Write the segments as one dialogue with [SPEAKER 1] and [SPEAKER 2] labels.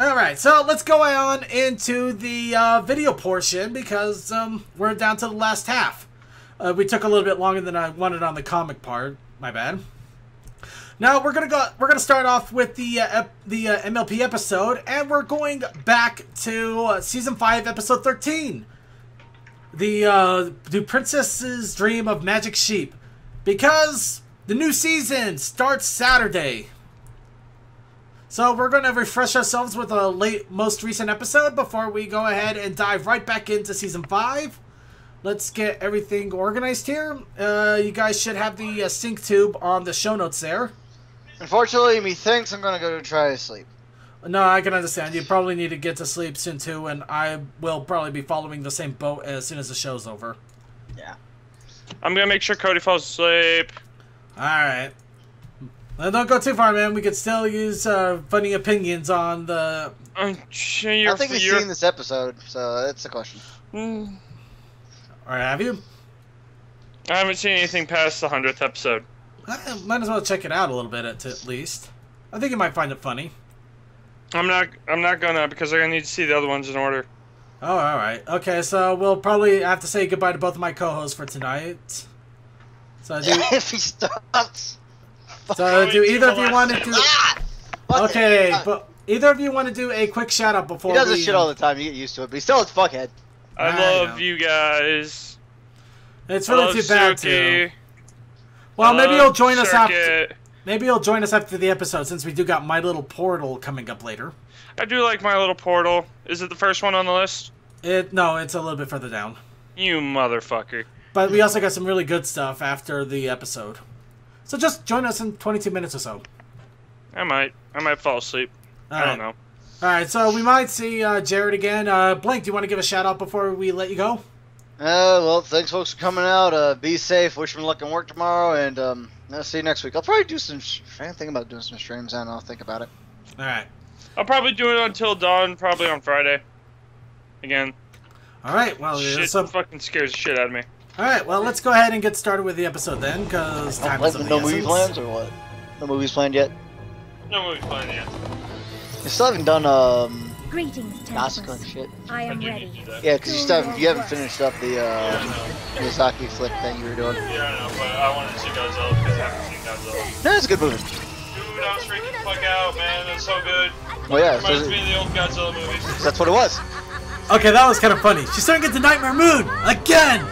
[SPEAKER 1] All right, so let's go on into the uh, video portion because um, we're down to the last half. Uh, we took a little bit longer than I wanted on the comic part. My bad. Now we're gonna go. We're gonna start off with the uh, ep, the uh, MLP episode, and we're going back to uh, season five, episode thirteen. The uh, the princess's dream of magic sheep, because the new season starts Saturday. So we're going to refresh ourselves with a late, most recent episode before we go ahead and dive right back into season five. Let's get everything organized here. Uh, you guys should have the uh, sync tube on the show notes there.
[SPEAKER 2] Unfortunately, methinks I'm gonna go to try to sleep.
[SPEAKER 1] No, I can understand. You probably need to get to sleep soon too, and I will probably be following the same boat as soon as the show's over.
[SPEAKER 2] Yeah.
[SPEAKER 3] I'm gonna make sure Cody falls asleep.
[SPEAKER 1] All right. Well, don't go too far, man. We could still use uh, funny opinions on the.
[SPEAKER 3] I'm sure
[SPEAKER 2] I
[SPEAKER 3] you're.
[SPEAKER 2] don't think we've
[SPEAKER 3] you're-
[SPEAKER 2] seen this episode, so that's the question.
[SPEAKER 3] Mm,
[SPEAKER 1] Or have you?
[SPEAKER 3] I haven't seen anything past the hundredth episode.
[SPEAKER 1] I might as well check it out a little bit at, at least. I think you might find it funny.
[SPEAKER 3] I'm not. I'm not gonna because I'm gonna need to see the other ones in order.
[SPEAKER 1] Oh, all right. Okay, so we'll probably have to say goodbye to both of my co-hosts for tonight. So I do,
[SPEAKER 2] if he stops.
[SPEAKER 1] So do either of you want to do?
[SPEAKER 2] Fuck it.
[SPEAKER 1] Okay, but either of you want to do a quick shout out before
[SPEAKER 2] he does
[SPEAKER 1] we?
[SPEAKER 2] this shit all the time. You get used to it, but he's still a fuckhead.
[SPEAKER 3] I,
[SPEAKER 1] I
[SPEAKER 3] love
[SPEAKER 1] know.
[SPEAKER 3] you guys.
[SPEAKER 1] It's really too bad too. Well, maybe
[SPEAKER 3] love
[SPEAKER 1] you'll join us after. Maybe you'll join us after the episode since we do got My Little Portal coming up later.
[SPEAKER 3] I do like my little portal. Is it the first one on the list?
[SPEAKER 1] It no, it's a little bit further down.
[SPEAKER 3] You motherfucker.
[SPEAKER 1] But we also got some really good stuff after the episode. So just join us in 22 minutes or so.
[SPEAKER 3] I might. I might fall asleep. I don't know.
[SPEAKER 1] All right, so we might see uh, Jared again. Uh, Blank, do you want to give a shout out before we let you go?
[SPEAKER 2] Uh, well, thanks folks for coming out. Uh, be safe. Wish me luck and work tomorrow, and um, I'll see you next week. I'll probably do some. sh- I didn't think about doing some streams, and I'll think about it.
[SPEAKER 1] All right.
[SPEAKER 3] I'll probably do it until dawn, probably on Friday. Again,
[SPEAKER 1] All right. Well,
[SPEAKER 3] shit
[SPEAKER 1] so,
[SPEAKER 3] fucking scares the shit out of me.
[SPEAKER 1] All right. Well, let's go ahead and get started with the episode then, because time
[SPEAKER 2] Oh,
[SPEAKER 1] is of
[SPEAKER 2] like,
[SPEAKER 1] the
[SPEAKER 2] no movie
[SPEAKER 1] essence.
[SPEAKER 2] plans or what? No movies planned yet.
[SPEAKER 3] No movies planned yet.
[SPEAKER 2] You still haven't done um
[SPEAKER 4] Greetings,
[SPEAKER 2] Nausicaa
[SPEAKER 4] Tempest.
[SPEAKER 2] and shit.
[SPEAKER 4] I
[SPEAKER 3] I
[SPEAKER 4] am ready.
[SPEAKER 3] to do that.
[SPEAKER 2] Yeah, because you still haven't, you haven't finished up the uh,
[SPEAKER 3] I know.
[SPEAKER 2] Miyazaki flick thing you were doing.
[SPEAKER 3] Yeah, I know, but I wanted to see Godzilla because I haven't seen Godzilla.
[SPEAKER 2] No, it's a good movie.
[SPEAKER 3] Dude, I was freaking the fuck out, man. That's so good.
[SPEAKER 2] Well, yeah, so
[SPEAKER 3] Reminds me of the old Godzilla movies.
[SPEAKER 2] that's what it was.
[SPEAKER 1] Okay, that was kind of funny. She's starting to get the Nightmare mood again.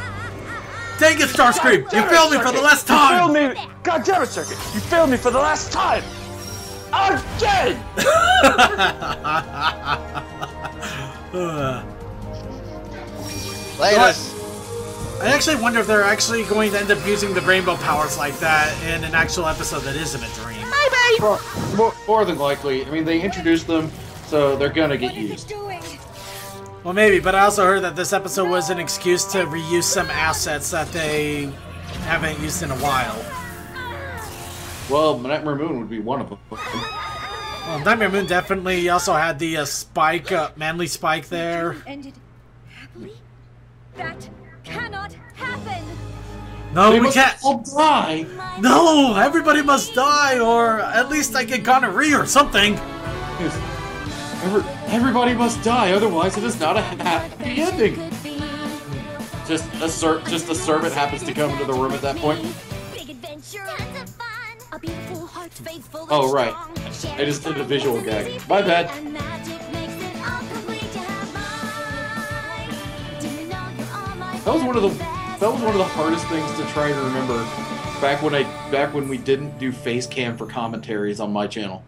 [SPEAKER 1] Dang it, Starscream! You failed me for the last
[SPEAKER 5] You failed
[SPEAKER 1] time.
[SPEAKER 5] me! God damn it, Circuit! You failed me for the last time! Again!
[SPEAKER 2] Latest.
[SPEAKER 1] I actually wonder if they're actually going to end up using the rainbow powers like that in an actual episode that isn't a dream.
[SPEAKER 6] More, more, more than likely. I mean, they introduced them, so they're gonna get used.
[SPEAKER 1] Well, maybe, but I also heard that this episode was an excuse to reuse some assets that they haven't used in a while.
[SPEAKER 6] Well, Nightmare Moon would be one of them.
[SPEAKER 1] Well, Nightmare Moon definitely also had the uh, spike, uh, manly spike there.
[SPEAKER 4] Ended happily? That cannot happen!
[SPEAKER 1] No,
[SPEAKER 6] They
[SPEAKER 1] we
[SPEAKER 6] must
[SPEAKER 1] can't.
[SPEAKER 6] all die.
[SPEAKER 1] No, everybody must die, or at least I get gonorrhea or something.
[SPEAKER 6] Yes. Every, everybody must die, otherwise it is not a happy ending. Just a ser- just a servant happens to come into the room at that point.
[SPEAKER 4] Big adventure! Tons of fun! A beautiful heart, faithful
[SPEAKER 6] Oh, right. I just did a visual gag. My bad.
[SPEAKER 4] And magic makes it all complete to have mine. Do you know you're all my
[SPEAKER 6] That was one of the that was one of the hardest things to try to remember back when I back when we didn't do face cam for commentaries on my channel.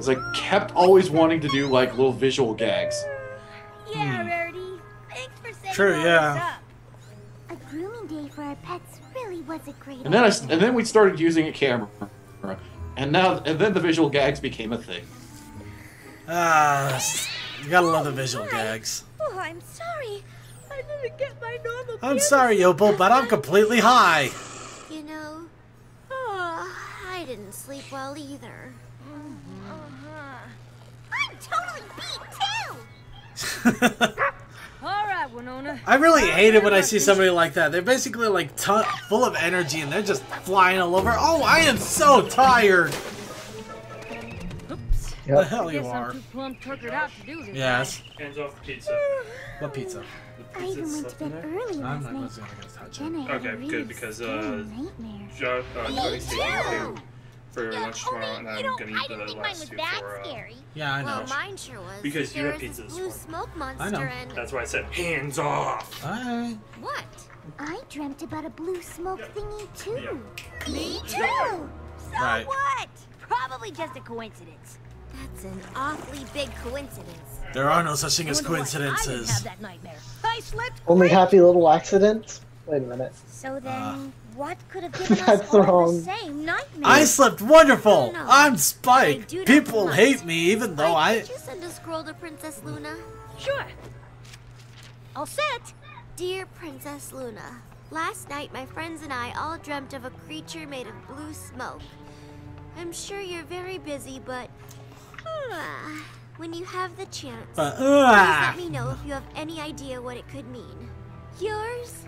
[SPEAKER 6] Cause I kept always wanting to do like little visual gags.
[SPEAKER 4] Yeah, Rarity. Thanks for setting
[SPEAKER 1] True,
[SPEAKER 4] all
[SPEAKER 1] yeah.
[SPEAKER 4] up.
[SPEAKER 7] A grooming day for our pets really was a great
[SPEAKER 6] And then I s- and then we started using a camera. And now and then the visual gags became a thing.
[SPEAKER 1] Ah, you gotta love the visual gags.
[SPEAKER 4] Oh, I'm sorry. I didn't get my normal
[SPEAKER 1] I'm
[SPEAKER 4] beauty
[SPEAKER 1] sorry, Yopal, but I'm completely high.
[SPEAKER 7] You know, oh, I didn't sleep well either.
[SPEAKER 4] Right, Winona.
[SPEAKER 1] I really hate it when I see somebody like that. They're basically like full of energy and they're just flying all over. Oh, I am so tired. The
[SPEAKER 8] Yep.
[SPEAKER 1] hell you are.
[SPEAKER 9] I'm too plumb tuckered out to do this.
[SPEAKER 1] Yes.
[SPEAKER 3] Hands off the pizza.
[SPEAKER 1] What pizza?
[SPEAKER 7] I even went to bed early
[SPEAKER 1] I'm
[SPEAKER 7] last
[SPEAKER 1] not
[SPEAKER 7] night.
[SPEAKER 1] gonna touch
[SPEAKER 7] Then
[SPEAKER 1] it.
[SPEAKER 7] I
[SPEAKER 3] Okay, good, because,
[SPEAKER 7] scary
[SPEAKER 3] uh,
[SPEAKER 7] nightmare.
[SPEAKER 3] Jo- uh, Joey's taking
[SPEAKER 7] too.
[SPEAKER 3] two for lunch tomorrow, and I'm gonna eat the last two for. Uh,
[SPEAKER 1] Yeah, I know.
[SPEAKER 7] Well, mine sure was.
[SPEAKER 3] Because you
[SPEAKER 7] there
[SPEAKER 3] had
[SPEAKER 7] was
[SPEAKER 3] pizza
[SPEAKER 7] this
[SPEAKER 3] this
[SPEAKER 7] blue smoke monster
[SPEAKER 1] I know.
[SPEAKER 7] and
[SPEAKER 3] that's why I said hands off.
[SPEAKER 1] Alright.
[SPEAKER 7] what? I dreamt about a blue smoke thingy too.
[SPEAKER 3] Yeah.
[SPEAKER 7] Me too. So
[SPEAKER 1] Right.
[SPEAKER 7] what? Probably just a coincidence. That's an awfully big coincidence.
[SPEAKER 1] There are no such thing as
[SPEAKER 9] Wonder why I didn't have
[SPEAKER 1] coincidences.
[SPEAKER 9] that nightmare. I slept
[SPEAKER 8] Only happy little accidents? Wait a minute.
[SPEAKER 7] So then,
[SPEAKER 1] Uh.
[SPEAKER 7] What could have given us
[SPEAKER 8] That's
[SPEAKER 7] all
[SPEAKER 8] wrong.
[SPEAKER 7] the same nightmare?
[SPEAKER 1] I slept wonderful.
[SPEAKER 7] No, no.
[SPEAKER 1] I'm
[SPEAKER 7] I
[SPEAKER 1] Spike. People
[SPEAKER 7] you
[SPEAKER 1] hate me even though
[SPEAKER 7] Spike,
[SPEAKER 1] I.
[SPEAKER 7] Did you send a scroll to Princess Luna?
[SPEAKER 9] Sure. All set.
[SPEAKER 7] Dear Princess Luna, last night my friends and I all dreamt of a creature made of blue smoke. I'm sure you're very busy, but ah, when you have the chance,
[SPEAKER 1] But
[SPEAKER 7] please
[SPEAKER 1] ah,
[SPEAKER 7] let me know if you have any idea what it could mean. Yours,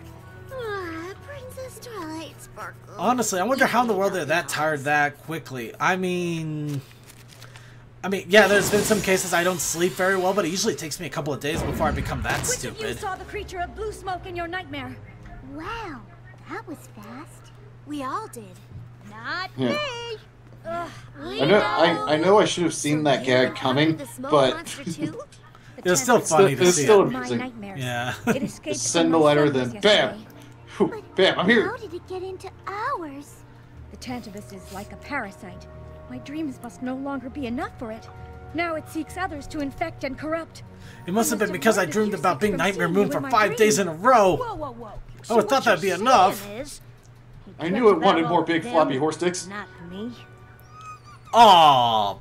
[SPEAKER 1] honestly, I wonder how in the world they're that tired that quickly. I mean, I mean, yeah, there's been some cases I don't sleep very well, but it usually takes me a couple of days before I become that
[SPEAKER 9] Which of you saw the creature of blue smoke in your nightmare?
[SPEAKER 7] Wow, that was fast. We all did.
[SPEAKER 9] Not
[SPEAKER 6] Yeah.
[SPEAKER 9] me. Ugh,
[SPEAKER 6] I know, I, I know I should have seen
[SPEAKER 7] So
[SPEAKER 6] that gag coming, but
[SPEAKER 7] monster too?
[SPEAKER 9] the
[SPEAKER 1] It's still funny
[SPEAKER 6] It's
[SPEAKER 1] to
[SPEAKER 6] still-
[SPEAKER 1] see
[SPEAKER 6] it's still
[SPEAKER 1] it.
[SPEAKER 9] my
[SPEAKER 6] amusing.
[SPEAKER 9] nightmares.
[SPEAKER 1] Yeah.
[SPEAKER 9] It escaped
[SPEAKER 6] Just send the letter, then bam!
[SPEAKER 9] Yesterday.
[SPEAKER 6] Whew, bam, I'm here!
[SPEAKER 7] How did it get into ours?
[SPEAKER 9] The Tantabus is like a parasite. My dreams must no longer be enough for it. Now it seeks others to infect and corrupt.
[SPEAKER 1] It must have been because I dreamed about Big
[SPEAKER 9] From
[SPEAKER 1] Nightmare Moon for
[SPEAKER 9] in my
[SPEAKER 1] five days in a row.
[SPEAKER 9] Whoa, whoa, whoa.
[SPEAKER 1] I would thought that'd be enough.
[SPEAKER 6] I knew it wanted more big floppy horse dicks.
[SPEAKER 9] Not me.
[SPEAKER 1] Aww.
[SPEAKER 7] Uh,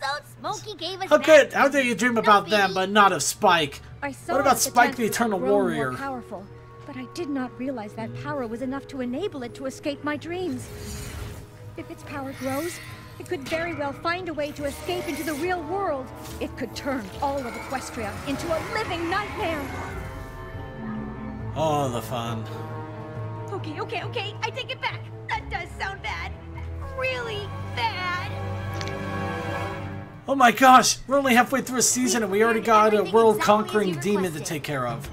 [SPEAKER 7] so Smokey gave us
[SPEAKER 1] How could how dare you dream about
[SPEAKER 7] biggie.
[SPEAKER 1] them but not of Spike? What about
[SPEAKER 9] that the
[SPEAKER 1] Spike the
[SPEAKER 9] Tantabus
[SPEAKER 1] Eternal
[SPEAKER 9] had grown
[SPEAKER 1] Warrior?
[SPEAKER 9] More powerful, but I did not realize that power was enough to enable it to escape my dreams. If its power grows, it could very well find a way to escape into the real world. It could turn all of Equestria into a living nightmare.
[SPEAKER 1] Oh, the fun.
[SPEAKER 9] Okay, okay, okay. I take it back. That does sound bad. Really bad.
[SPEAKER 1] Oh my gosh, we're only halfway through a season and we already got a world-conquering demon to take care of.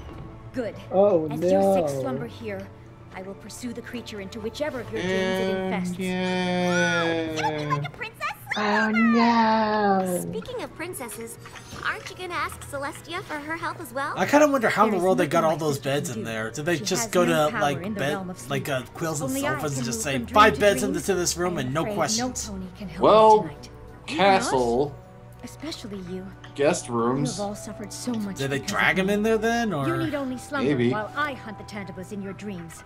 [SPEAKER 9] Good.
[SPEAKER 8] Oh
[SPEAKER 9] As
[SPEAKER 8] no.
[SPEAKER 9] you six slumber here, I will pursue the creature into whichever of your dreams it
[SPEAKER 6] And
[SPEAKER 9] infests.
[SPEAKER 6] yeah.
[SPEAKER 7] like a princess.
[SPEAKER 8] Oh no.
[SPEAKER 7] Speaking of princesses, aren't you gonna ask Celestia for her help as well?
[SPEAKER 1] I kind of wonder how in the world they got all those beds in there. Did they
[SPEAKER 9] She
[SPEAKER 1] just go
[SPEAKER 9] no
[SPEAKER 1] to like
[SPEAKER 9] in the
[SPEAKER 1] bed, like
[SPEAKER 9] sleep.
[SPEAKER 1] uh, quills and
[SPEAKER 9] Only
[SPEAKER 1] sofas and just say five beds
[SPEAKER 9] dream.
[SPEAKER 1] into this room and no questions?
[SPEAKER 9] No can help
[SPEAKER 6] Well,
[SPEAKER 9] me tonight.
[SPEAKER 6] Castle,
[SPEAKER 9] Especially you.
[SPEAKER 6] Guest
[SPEAKER 9] You
[SPEAKER 6] rooms.
[SPEAKER 9] have all suffered so much.
[SPEAKER 1] Did they drag him in there then, or You
[SPEAKER 9] need only slumber
[SPEAKER 6] Maybe.
[SPEAKER 9] while I hunt the Tantabus in your dreams.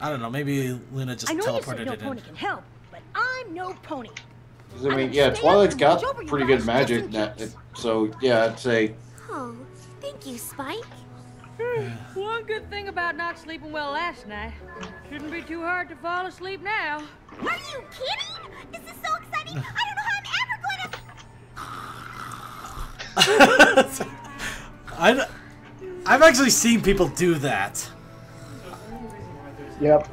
[SPEAKER 1] I don't know? Maybe Luna just
[SPEAKER 9] I know you said
[SPEAKER 1] teleported
[SPEAKER 9] no
[SPEAKER 1] it
[SPEAKER 9] pony
[SPEAKER 1] in.
[SPEAKER 9] can help, but I'm no pony.
[SPEAKER 6] I mean, yeah, Twilight's got pretty good magic. That, it, so yeah, I'd say
[SPEAKER 7] Oh, thank you, Spike.
[SPEAKER 9] Hmm, one good thing about not sleeping well last night. Shouldn't be too hard to fall asleep now.
[SPEAKER 7] Are you kidding? This is so exciting. I don't know how I'm ever going to.
[SPEAKER 1] I, I've actually seen people do that.
[SPEAKER 8] Yep.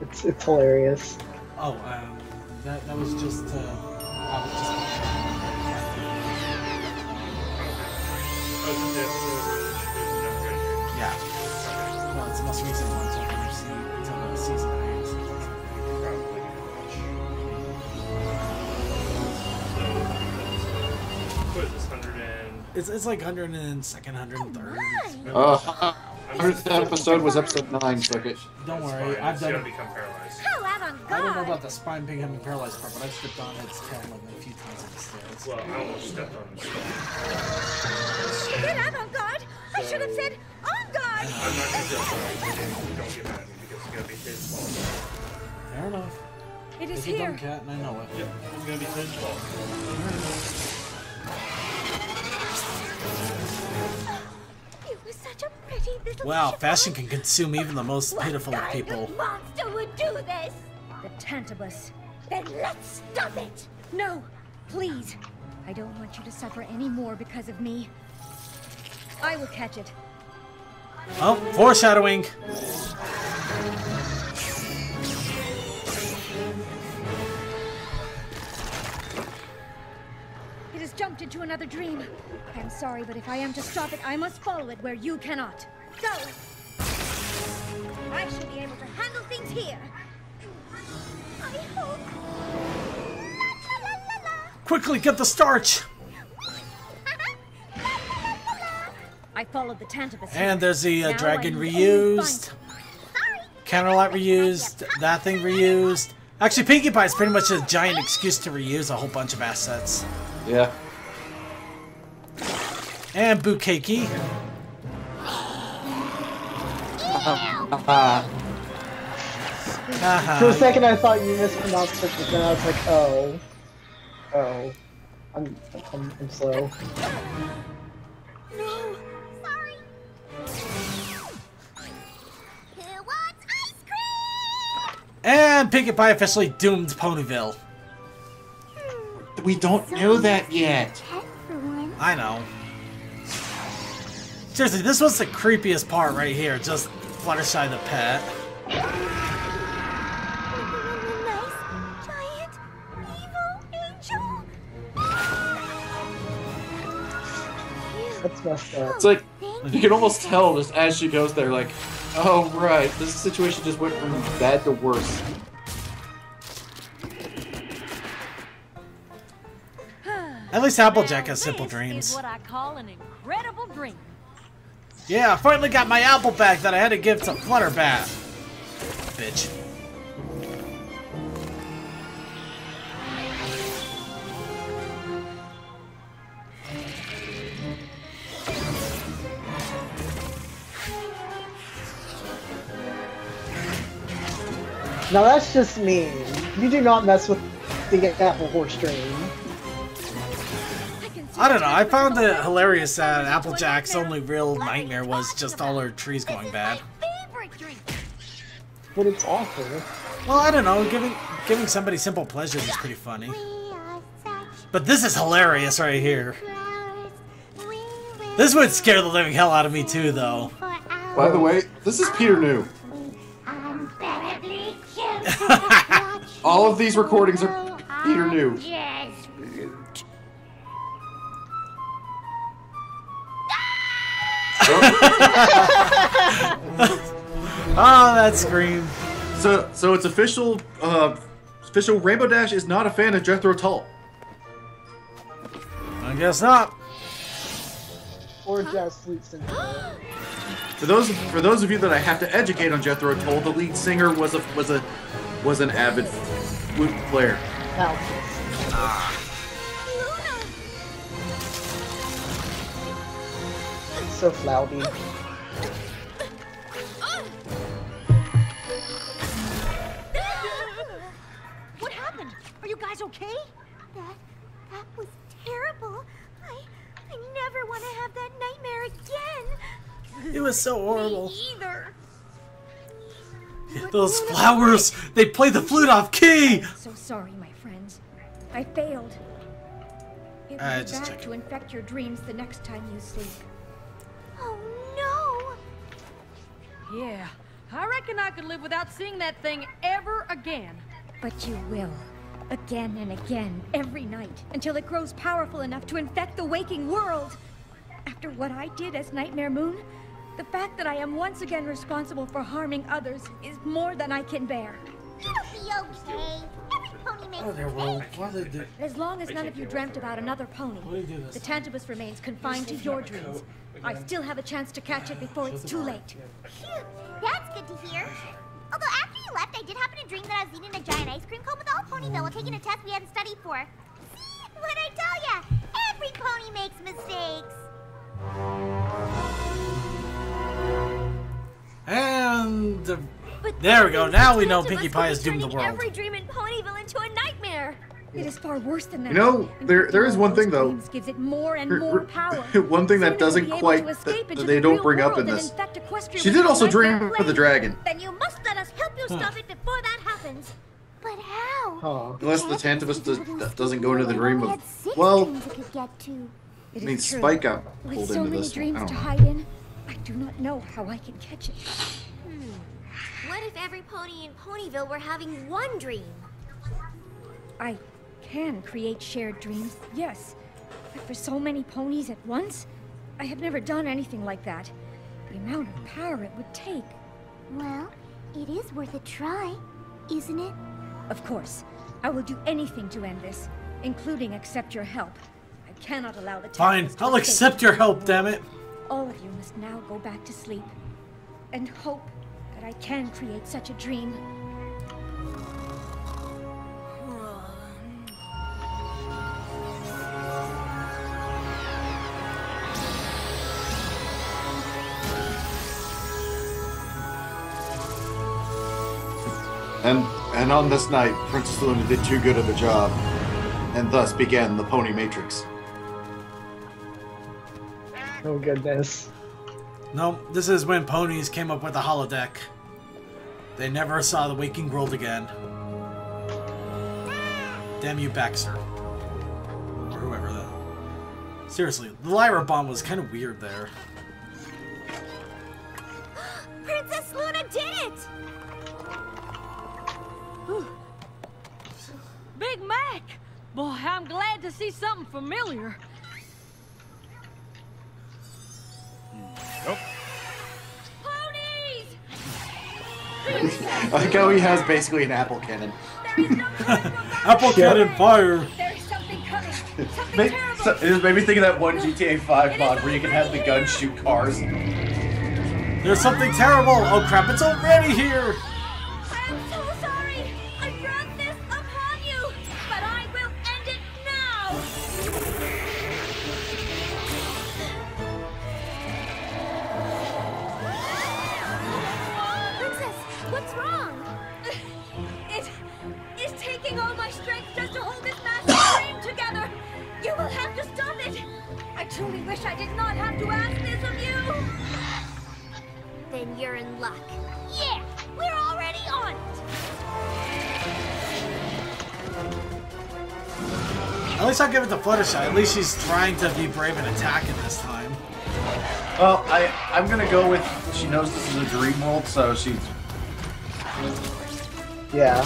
[SPEAKER 8] It's it's hilarious.
[SPEAKER 1] Oh, um, that, that was just. Uh, I was just.
[SPEAKER 3] Oh, it's a different there's no treasure.
[SPEAKER 1] Yeah. Well, it's the most recent one, It's, it's like 102nd, 103rd.
[SPEAKER 6] uh, hundredth episode was episode nine. Suck it.
[SPEAKER 1] Don't
[SPEAKER 3] That's
[SPEAKER 1] worry,
[SPEAKER 3] fine,
[SPEAKER 1] I've
[SPEAKER 3] it's
[SPEAKER 1] done
[SPEAKER 3] gonna
[SPEAKER 1] it.
[SPEAKER 3] become paralyzed.
[SPEAKER 7] How avant-garde.
[SPEAKER 1] I don't know about the spine becoming paralyzed part, but I've stepped on its tail like a few times on the stairs.
[SPEAKER 3] Well, I almost stepped on the
[SPEAKER 9] Good avant-garde! I should have said on guard!
[SPEAKER 3] I'm not gonna jump on. Don't get mad at me because it's gonna be his fault.
[SPEAKER 1] Fair enough.
[SPEAKER 9] It is
[SPEAKER 1] It's a dumb
[SPEAKER 9] here.
[SPEAKER 1] cat, and I know it.
[SPEAKER 3] Yep, it's gonna be his fault.
[SPEAKER 1] Wow, fashion can consume even the most pitiful of people.
[SPEAKER 7] monster would do this?
[SPEAKER 9] The Tantabus.
[SPEAKER 7] Then let's stop it.
[SPEAKER 9] No, please. I don't want you to suffer any more because of me. I will catch it.
[SPEAKER 1] Oh, foreshadowing.
[SPEAKER 9] Jumped into another dream. I'm sorry, but if I am to stop it, I must follow it where you cannot. Go! I should be able to handle things here.
[SPEAKER 7] I hope. La, la, la, la,
[SPEAKER 1] Quickly, get the starch!
[SPEAKER 9] I followed the Tantabus.
[SPEAKER 1] And there's the uh, dragon reused.
[SPEAKER 9] find-
[SPEAKER 1] Counterlight reused. That thing reused. Actually, Pinkie Pie is pretty much a giant excuse to reuse a whole bunch of assets.
[SPEAKER 6] Yeah.
[SPEAKER 1] And Bukaki.
[SPEAKER 6] Ah,
[SPEAKER 8] For a second, I thought you mispronounced it, but then I was like, oh. Oh. I'm, I'm, I'm slow.
[SPEAKER 7] No, sorry. Who wants ice cream?
[SPEAKER 1] And Pinkie Pie officially doomed Ponyville.
[SPEAKER 6] we don't know that yet.
[SPEAKER 7] Pet for one.
[SPEAKER 1] I know. Seriously, this was the creepiest part right here. Just Fluttershy the pet.
[SPEAKER 7] nice, giant, evil angel.
[SPEAKER 8] That's messed up.
[SPEAKER 6] It's like you can almost tell just as she goes there, like, oh right, this situation just went from bad to worse.
[SPEAKER 1] At least Applejack has simple dreams.
[SPEAKER 10] what I call an incredible dream.
[SPEAKER 1] Yeah, I finally got my apple back that I had to give to Flutterbat. Bitch.
[SPEAKER 8] Now that's just mean. You do not mess with the apple horse dream.
[SPEAKER 1] I don't know, I found it hilarious that Applejack's only real nightmare was just all her trees going bad.
[SPEAKER 8] But it's awful.
[SPEAKER 1] Well, I don't know, giving giving somebody simple pleasures is pretty funny.
[SPEAKER 7] We are such
[SPEAKER 1] But this is hilarious right here.
[SPEAKER 7] flowers. We will
[SPEAKER 1] This would scare the living hell out of me too, though.
[SPEAKER 6] By the way, this is Peter New. All of these recordings are Peter New.
[SPEAKER 1] Oh, that scream.
[SPEAKER 6] So, so it's official. Uh, official. Rainbow Dash is not a fan of Jethro Tull.
[SPEAKER 1] I guess not.
[SPEAKER 8] Or just sweet syndrome.
[SPEAKER 6] For those for those of you that I have to educate on Jethro Tull, the lead singer was a was a was an avid flute player.
[SPEAKER 8] Malchus. So flabby.
[SPEAKER 10] Guys okay?
[SPEAKER 7] That, that was terrible. I, I never want to have that nightmare again.
[SPEAKER 1] It was so horrible.
[SPEAKER 7] Me either.
[SPEAKER 1] Those flowers, they play the flute off key.
[SPEAKER 9] So sorry, my friends. I failed. It will
[SPEAKER 1] Uh,
[SPEAKER 9] be
[SPEAKER 1] just
[SPEAKER 9] back
[SPEAKER 1] checking.
[SPEAKER 9] to infect your dreams the next time you sleep.
[SPEAKER 7] Oh no.
[SPEAKER 10] Yeah. I reckon I could live without seeing that thing ever again.
[SPEAKER 9] But you will. Again and again, every night, until it grows powerful enough to infect the waking world. After what I did as Nightmare Moon, the fact that I am once again responsible for harming others is more than I can bear.
[SPEAKER 7] It'll be okay. Every pony makes
[SPEAKER 1] Oh, their world. Why did they do?
[SPEAKER 9] As long as none of you dreamt about another pony,
[SPEAKER 1] do you do this?
[SPEAKER 9] the Tantabus remains confined to your dreams. I still have a chance to catch it before it's too late.
[SPEAKER 7] Phew, that's good to hear. Although after you left, I did happen to dream that I was eating a giant ice cream cone with all Ponyville while taking a test we hadn't studied for. See? What'd I tell ya? Every pony makes mistakes.
[SPEAKER 1] And uh, there we go. Now we know Pinkie Pie is doomed the
[SPEAKER 7] turning
[SPEAKER 1] world.
[SPEAKER 7] Every dream in Ponyville into a nightmare.
[SPEAKER 9] It is far worse than that.
[SPEAKER 6] You know, there- there is one thing, though.
[SPEAKER 9] Gives it more and more power.
[SPEAKER 6] one thing that
[SPEAKER 9] Soon it will
[SPEAKER 6] doesn't quite that,
[SPEAKER 9] that
[SPEAKER 6] they
[SPEAKER 9] the
[SPEAKER 6] don't bring up in this. She did also dream of the dragon,
[SPEAKER 7] Then you must let us help you stop it before that happens. But how?
[SPEAKER 8] Huh.
[SPEAKER 6] unless the Tantabus does, doesn't go into the dream
[SPEAKER 7] Only
[SPEAKER 6] of. Well,
[SPEAKER 7] it could get to.
[SPEAKER 9] It
[SPEAKER 6] I mean. Spike got
[SPEAKER 9] With
[SPEAKER 6] pulled
[SPEAKER 9] so
[SPEAKER 6] into
[SPEAKER 9] many
[SPEAKER 6] this. one.
[SPEAKER 9] dreams
[SPEAKER 6] I
[SPEAKER 9] to
[SPEAKER 6] don't know.
[SPEAKER 9] hide in, I do not know how I can catch it. Hmm.
[SPEAKER 7] What if every pony in Ponyville were having one dream?
[SPEAKER 9] I can create shared dreams, yes. But for so many ponies at once, I have never done anything like that. The amount of power it would take.
[SPEAKER 7] Well, it is worth a try, isn't it?
[SPEAKER 9] Of course, I will do anything to end this, including accept your help. I cannot allow the
[SPEAKER 1] Fine,
[SPEAKER 9] to
[SPEAKER 1] I'll accept your help, damn it.
[SPEAKER 9] All of you must now go back to sleep and hope that I can create such a dream.
[SPEAKER 6] And and on this night, Princess Luna did too good of a job, and thus began the Pony Matrix.
[SPEAKER 8] Oh goodness.
[SPEAKER 1] No, this is when ponies came up with the holodeck. They never saw the waking world again. Damn you, Baxter. Or whoever the. Seriously, the Lyra bomb was kind of weird there.
[SPEAKER 7] Princess Luna did it!
[SPEAKER 10] Big Mac! Boy, I'm glad to see something familiar. Ponies!
[SPEAKER 6] I like how he has basically an apple cannon.
[SPEAKER 1] Apple cannon fire!
[SPEAKER 9] There's something coming. Terrible.
[SPEAKER 6] so, it just made me think of that one GTA 5 mod where you can have the gun shoot cars.
[SPEAKER 1] There's something terrible! Oh crap, it's already here! Least I'll give it to Fluttershy. At least she's trying to be brave and attack it this time.
[SPEAKER 6] Well, I I'm gonna go with she knows this is a dream world, so she's
[SPEAKER 8] Yeah.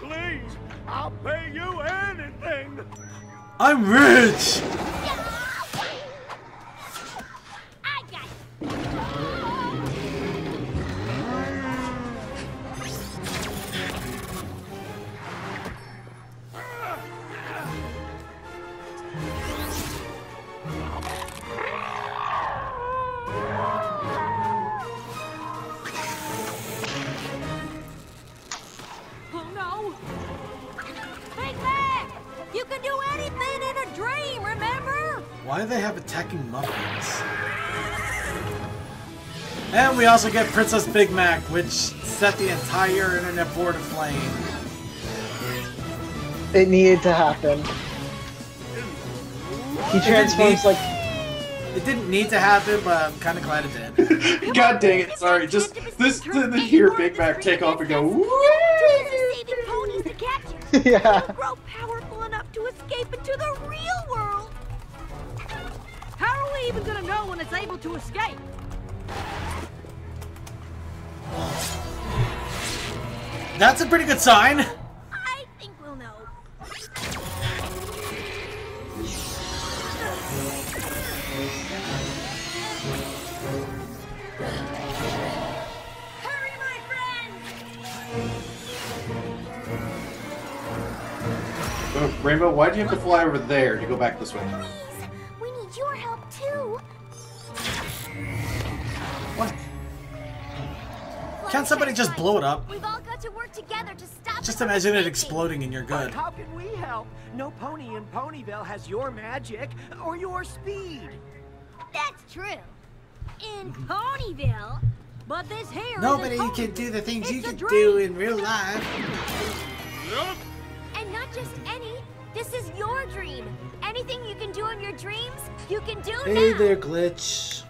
[SPEAKER 5] Please, I'll pay you anything.
[SPEAKER 1] I'm rich!
[SPEAKER 10] Do
[SPEAKER 1] they have attacking muffins? And we also get Princess Big Mac, which set the entire internet board aflame.
[SPEAKER 8] It needed to happen. He transforms like
[SPEAKER 1] It didn't need to happen, but I'm kind of glad it did.
[SPEAKER 6] God dang it! Sorry, just this to the hear Big Mac take off and go. "Woo!"
[SPEAKER 7] Saving ponies to catch you!
[SPEAKER 8] yeah.
[SPEAKER 7] Escape?
[SPEAKER 1] That's a pretty good sign.
[SPEAKER 7] I think we'll know.
[SPEAKER 10] Hurry, my friend!
[SPEAKER 6] Rainbow, why'd you have to fly over there to go back this way?
[SPEAKER 1] Can't somebody just blow it up?
[SPEAKER 7] We've all got to work together to stop
[SPEAKER 1] Just
[SPEAKER 7] it from
[SPEAKER 1] imagine it exploding and you're
[SPEAKER 11] But
[SPEAKER 1] good.
[SPEAKER 11] how can we help? No pony in Ponyville has your magic or your speed.
[SPEAKER 7] That's true. In. Ponyville,
[SPEAKER 10] But this here
[SPEAKER 1] Nobody
[SPEAKER 10] isn't
[SPEAKER 1] can do the things
[SPEAKER 10] It's
[SPEAKER 1] you can do in real life.
[SPEAKER 7] and not just any. This is your dream. Anything you can do in your dreams, you can do
[SPEAKER 1] Hey
[SPEAKER 7] now.
[SPEAKER 1] there, Glitch.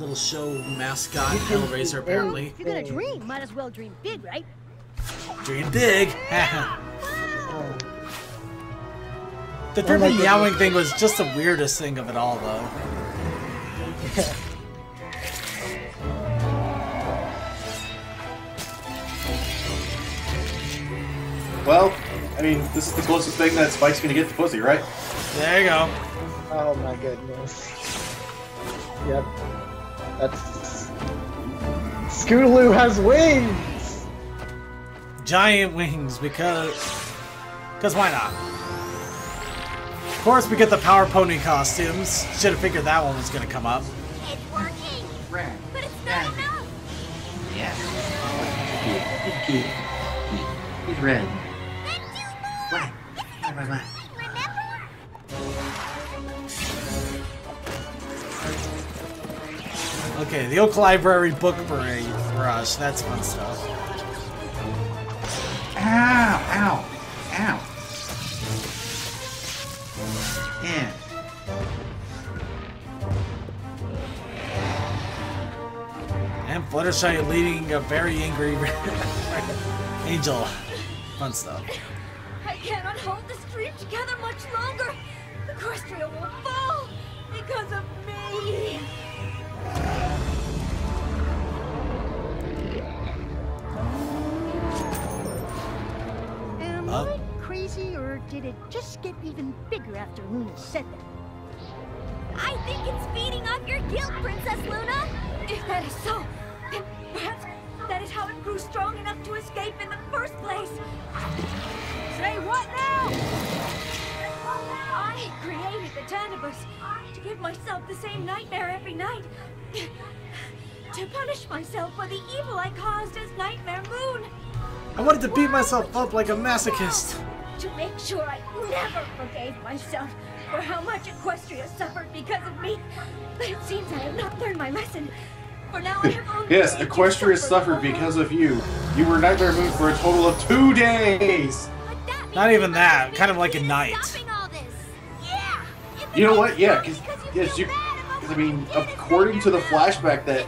[SPEAKER 1] Little show mascot, Hellraiser, apparently.
[SPEAKER 9] If you're gonna dream, might as well dream big, right?
[SPEAKER 1] Dream big.
[SPEAKER 8] Oh.
[SPEAKER 1] the
[SPEAKER 8] Oh my
[SPEAKER 1] meowing thing was just the weirdest thing of it all, though.
[SPEAKER 6] Well, I mean, this is the closest thing that Spike's gonna get to pussy, right?
[SPEAKER 1] There you go.
[SPEAKER 8] Oh my goodness. Yep. That's. Scootaloo has wings!
[SPEAKER 1] Giant wings because. Because why not? Of course, we get the Power Pony costumes. Should have figured that one was going to come up.
[SPEAKER 7] It's working,
[SPEAKER 12] Red.
[SPEAKER 7] but it's not enough.
[SPEAKER 12] Yeah. Kid. He's red. What? What? What? What?
[SPEAKER 1] Okay, the Oak Library Book Parade for us. That's fun stuff.
[SPEAKER 12] Ow! Ow! Ow! Yeah.
[SPEAKER 1] And Fluttershy leading a very angry angel. Fun stuff.
[SPEAKER 9] I cannot hold this dream together much longer. Equestria will fall because of me.
[SPEAKER 13] Did it just get even bigger after Luna said that?
[SPEAKER 7] I think it's feeding off your guilt, Princess Luna.
[SPEAKER 9] If that is so, then perhaps that is how it grew strong enough to escape in the first place. Say what now? I created the Tantabus to give myself the same nightmare every night. To punish myself for the evil I caused as Nightmare Moon.
[SPEAKER 1] I wanted to beat myself up like a masochist.
[SPEAKER 9] To make sure I never forgave myself for how much Equestria suffered because of me. But it seems I have not learned my lesson. For now I have only
[SPEAKER 6] Yes, Equestria
[SPEAKER 9] suffer
[SPEAKER 6] suffered because of you. You were Nightmare Moon for a total of two days!
[SPEAKER 1] Not even that, kind of like a night.
[SPEAKER 6] You know what? Yeah, because yes, you. Cause, I mean, according to the flashback that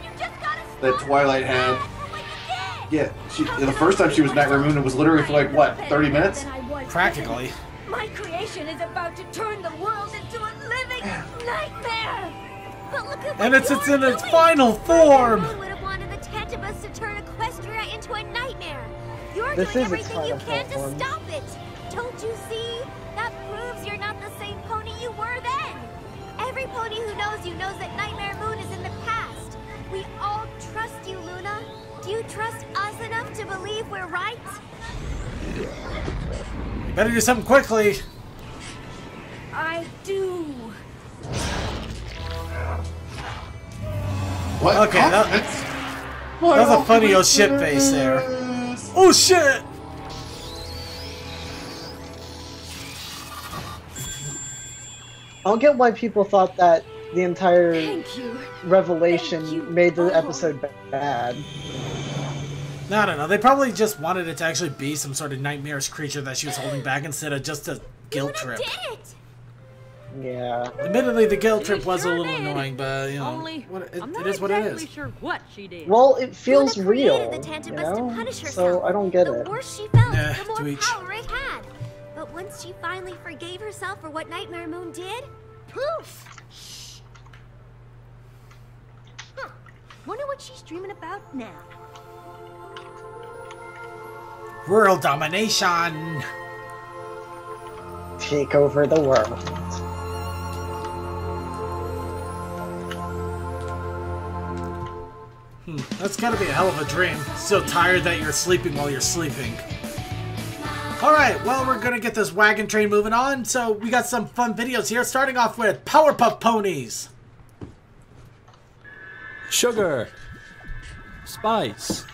[SPEAKER 6] that Twilight had, yeah, she the first time she was Nightmare Moon, it was literally for like what, thirty minutes?
[SPEAKER 1] Practically.
[SPEAKER 9] My creation is about to turn the world into a living nightmare.
[SPEAKER 7] But look at
[SPEAKER 1] And it's it's
[SPEAKER 7] you're
[SPEAKER 1] in its final form.
[SPEAKER 7] Who would have wanted the Tantabus to turn Equestria into a nightmare? You're
[SPEAKER 8] This
[SPEAKER 7] doing
[SPEAKER 8] is its
[SPEAKER 7] everything you
[SPEAKER 8] final
[SPEAKER 7] can to
[SPEAKER 8] form.
[SPEAKER 7] stop it. Don't you see? That proves you're not the same pony you were then. Every pony who knows you knows that Nightmare Moon is in the past. We all trust you, Luna. Do you trust us enough to believe we're right?
[SPEAKER 1] You better do something quickly.
[SPEAKER 9] I do.
[SPEAKER 6] What?
[SPEAKER 1] Okay, that, that was a funny old shit face there. Oh shit!
[SPEAKER 8] I don't get why people thought that the entire revelation made the episode bad.
[SPEAKER 1] No, I don't know. They probably just wanted it to actually be some sort of nightmarish creature that she was holding back instead of just a guilt trip.
[SPEAKER 8] Yeah.
[SPEAKER 1] Admittedly, the guilt trip was a little annoying, but you know,
[SPEAKER 4] Only,
[SPEAKER 1] what, it,
[SPEAKER 4] I'm
[SPEAKER 1] it
[SPEAKER 4] not
[SPEAKER 1] is what it
[SPEAKER 4] exactly
[SPEAKER 1] is.
[SPEAKER 4] sure what she did.
[SPEAKER 8] Well, it feels
[SPEAKER 7] Luna
[SPEAKER 8] real,
[SPEAKER 7] created the
[SPEAKER 8] you
[SPEAKER 7] Tantabus to
[SPEAKER 8] know?
[SPEAKER 7] punish herself.
[SPEAKER 8] So I don't get
[SPEAKER 7] the
[SPEAKER 8] it.
[SPEAKER 7] worse she felt,
[SPEAKER 1] Eh,
[SPEAKER 7] the more
[SPEAKER 1] to each.
[SPEAKER 7] power it had. But once she finally forgave herself for what Nightmare Moon did, poof!
[SPEAKER 13] Huh. Wonder what she's dreaming about now.
[SPEAKER 1] World domination.
[SPEAKER 8] Take over the world.
[SPEAKER 1] Hmm, that's gotta be a hell of a dream. So tired that you're sleeping while you're sleeping. Alright, well, we're gonna get this wagon train moving on, so we got some fun videos here, starting off with Powerpuff Ponies.
[SPEAKER 14] Sugar, spice,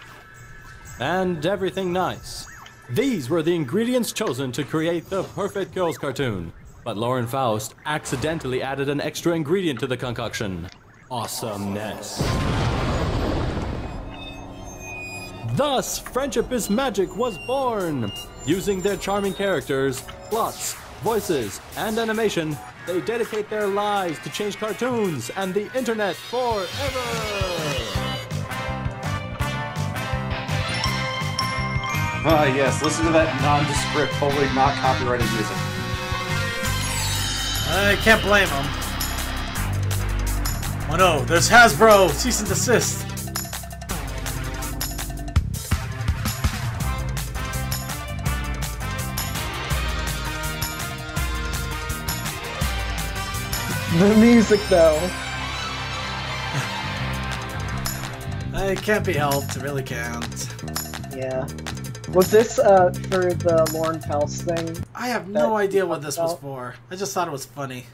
[SPEAKER 14] and everything nice. These were the ingredients chosen to create the perfect girls cartoon. But Lauren Faust accidentally added an extra ingredient to the concoction awesomeness. Thus, Friendship is Magic was born! Using their charming characters, plots, voices, and animation, they dedicate their lives to change cartoons and the internet forever!
[SPEAKER 6] Ah, uh, yes, listen to that nondescript, totally not copyrighted music.
[SPEAKER 1] I can't blame him. Oh no, there's Hasbro! Cease and desist!
[SPEAKER 8] The music, though.
[SPEAKER 1] I can't be helped, it really can't.
[SPEAKER 8] Yeah. Was this uh for the Lauren Faust thing?
[SPEAKER 1] I have no idea what this was for. I just thought it was funny.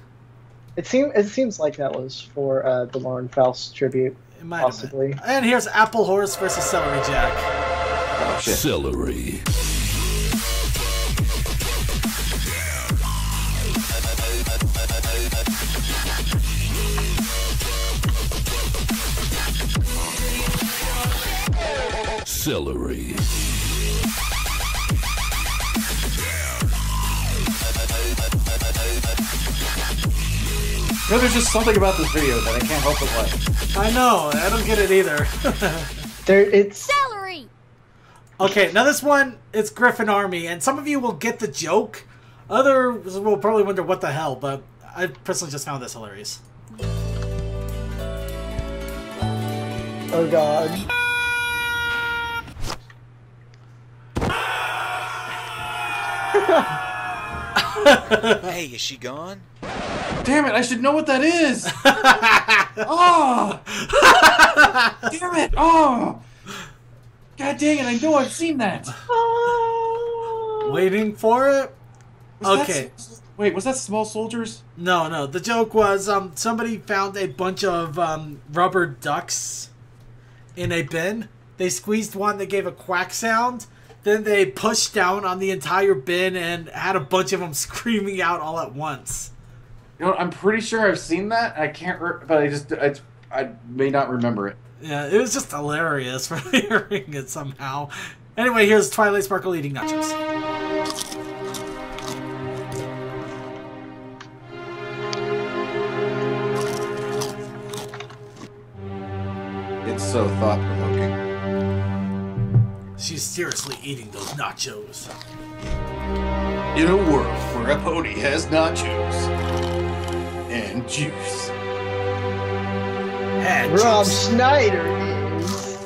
[SPEAKER 8] It seems it seems like that was for uh, the Lauren Faust tribute,
[SPEAKER 1] It might have
[SPEAKER 8] possibly.
[SPEAKER 1] been. And here's Apple Horse versus Celery Jack.
[SPEAKER 6] Oh.
[SPEAKER 15] Celery. Celery.
[SPEAKER 6] You know, there's just something about this video that I can't help but like.
[SPEAKER 1] I know. I don't get it either.
[SPEAKER 8] There, it's
[SPEAKER 4] Celery!
[SPEAKER 1] okay, now this one it's Griffin Army, and some of you will get the joke. Others will probably wonder what the hell, but I personally just found this hilarious.
[SPEAKER 8] oh god.
[SPEAKER 16] hey, is she gone?
[SPEAKER 6] Damn it! I should know what that is. oh! Damn it! Oh! God dang it! I know I've seen that.
[SPEAKER 1] Waiting for it.
[SPEAKER 6] Was
[SPEAKER 1] Okay.
[SPEAKER 6] s- wait, was that Small Soldiers?
[SPEAKER 1] No, no. The joke was um somebody found a bunch of um rubber ducks in a bin. They squeezed one that gave a quack sound. Then they pushed down on the entire bin and had a bunch of them screaming out all at once.
[SPEAKER 6] You know, I'm pretty sure I've seen that. I can't, re- but I just, I, I may not remember it.
[SPEAKER 1] Yeah, it was just hilarious for hearing it somehow. Anyway, here's Twilight Sparkle eating nachos.
[SPEAKER 6] It's so thought provoking.
[SPEAKER 1] She's seriously eating those nachos.
[SPEAKER 6] In a world where a pony has nachos and juice.
[SPEAKER 1] And
[SPEAKER 8] Rob
[SPEAKER 1] juice.
[SPEAKER 8] Schneider is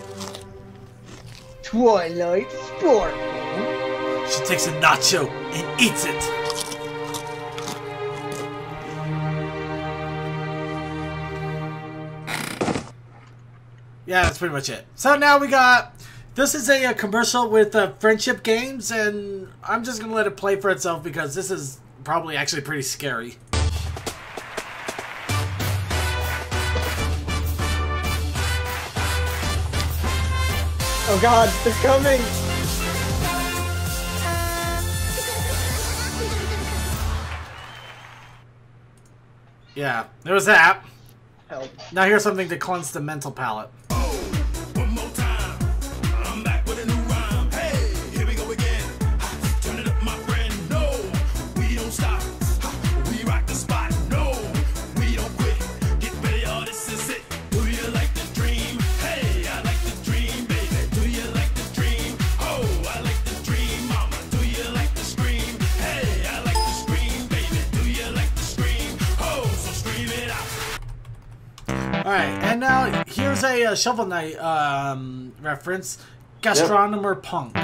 [SPEAKER 8] Twilight Sparkle.
[SPEAKER 1] She takes a nacho and eats it. Yeah, that's pretty much it. So now we got. This is a, uh commercial with uh, Friendship Games, and I'm just gonna let it play for itself because this is probably actually pretty scary.
[SPEAKER 8] Oh god, they're coming!
[SPEAKER 1] Yeah, there was that.
[SPEAKER 8] Help.
[SPEAKER 1] Now here's something to cleanse the mental palate. A, Shovel Knight um, reference Gastronomer Punk.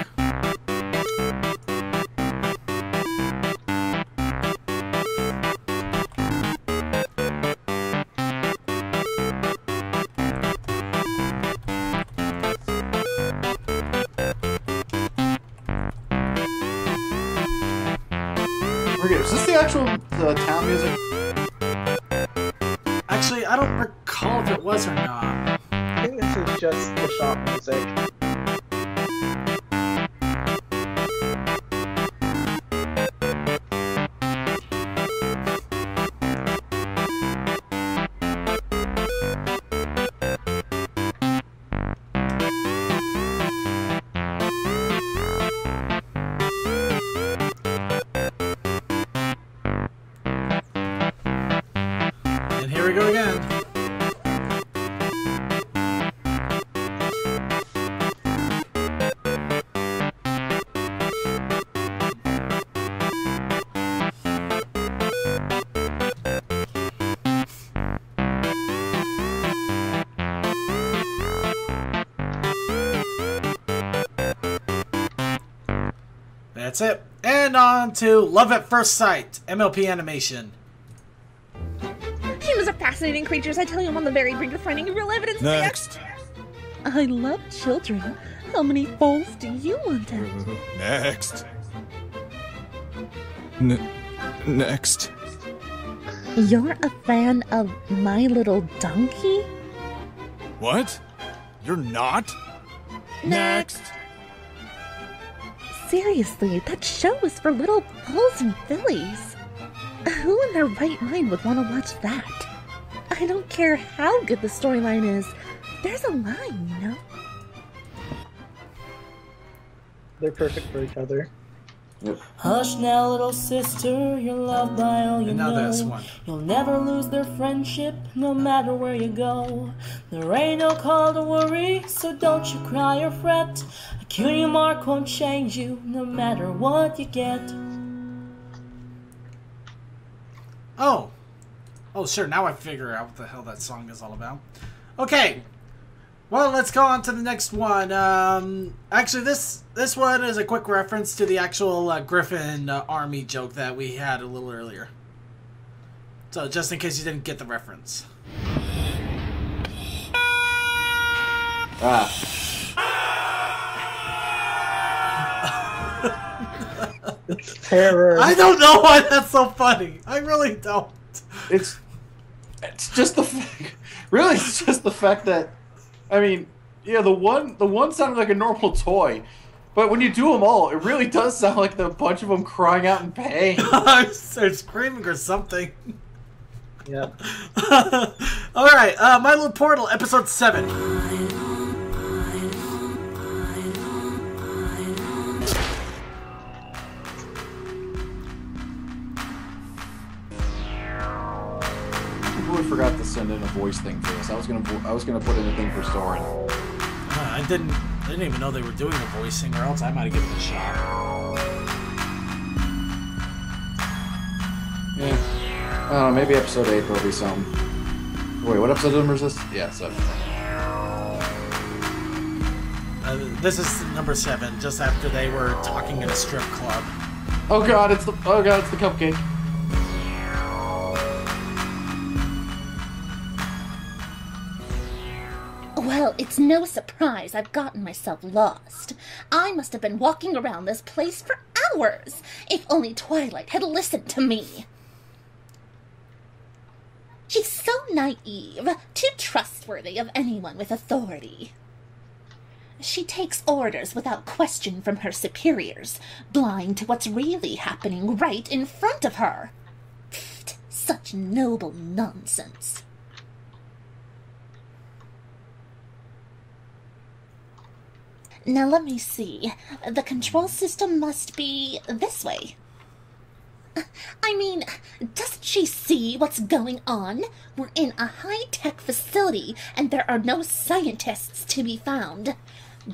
[SPEAKER 1] That's it. And on to Love at First Sight, MLP animation.
[SPEAKER 17] Humans are fascinating creatures. I tell you, I'm on the very brink of finding real evidence.
[SPEAKER 18] Next.
[SPEAKER 17] I love children. How many foals do you want to?
[SPEAKER 18] Next. N- next.
[SPEAKER 17] You're a fan of My Little Donkey?
[SPEAKER 18] What? You're not?
[SPEAKER 17] Next. Seriously, that show is for little bulls and fillies. Who in their right mind would want to watch that? I don't care how good the storyline is. There's a line, you know?
[SPEAKER 8] They're perfect for each other.
[SPEAKER 19] Hush now, little sister, you're loved by all you
[SPEAKER 1] And now
[SPEAKER 19] know.
[SPEAKER 1] this one.
[SPEAKER 19] You'll never lose their friendship, no matter where you go. There ain't no call to worry, so don't you cry or fret. A cutie mark won't change you, no matter what you get.
[SPEAKER 1] Oh. Oh, sure. Now I figure out what the hell that song is all about. Okay. Well, let's go on to the next one. Um, actually, this this one is a quick reference to the actual uh, Griffin uh, Army joke that we had a little earlier. So, just in case you didn't get the reference.
[SPEAKER 6] Ah.
[SPEAKER 8] it's Terror.
[SPEAKER 1] I don't know why that's so funny. I really don't.
[SPEAKER 6] It's it's just the fact, really it's just the fact that I mean yeah the one the one sounded like a normal toy, but when you do them all, it really does sound like the bunch of them crying out in pain.
[SPEAKER 1] They're screaming or something.
[SPEAKER 8] Yeah.
[SPEAKER 1] All right, uh, My Little Portal, episode seven.
[SPEAKER 6] Send in a voice thing for this. I was gonna I was gonna put in a thing for Soren.
[SPEAKER 1] Uh, I didn't. I didn't even know they were doing the voicing, or else I might have given it a shot.
[SPEAKER 6] Yeah. I don't know. Maybe episode eight there'll be some. Wait, what episode number is this? Yeah, seven.
[SPEAKER 1] Uh, this is number seven, just after they were talking in a strip club.
[SPEAKER 6] Oh god, it's the oh god, it's the cupcake.
[SPEAKER 17] It's no surprise I've gotten myself lost. I must have been walking around this place for hours. If only Twilight had listened to me. She's so naive, too trustworthy of anyone with authority. She takes orders without question from her superiors, blind to what's really happening right in front of her. Pfft, such noble nonsense. Now let me see. The control system must be this way. I mean, doesn't she see what's going on? We're in a high tech facility and there are no scientists to be found.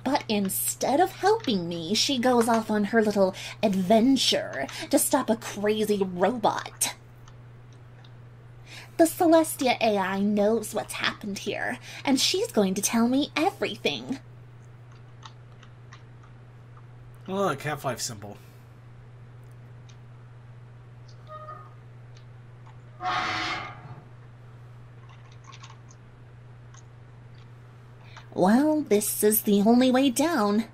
[SPEAKER 17] But instead of helping me, she goes off on her little adventure to stop a crazy robot. The Celestia AI knows what's happened here, and she's going to tell me everything.
[SPEAKER 1] Look, Half Life symbol.
[SPEAKER 17] Well, this is the only way down.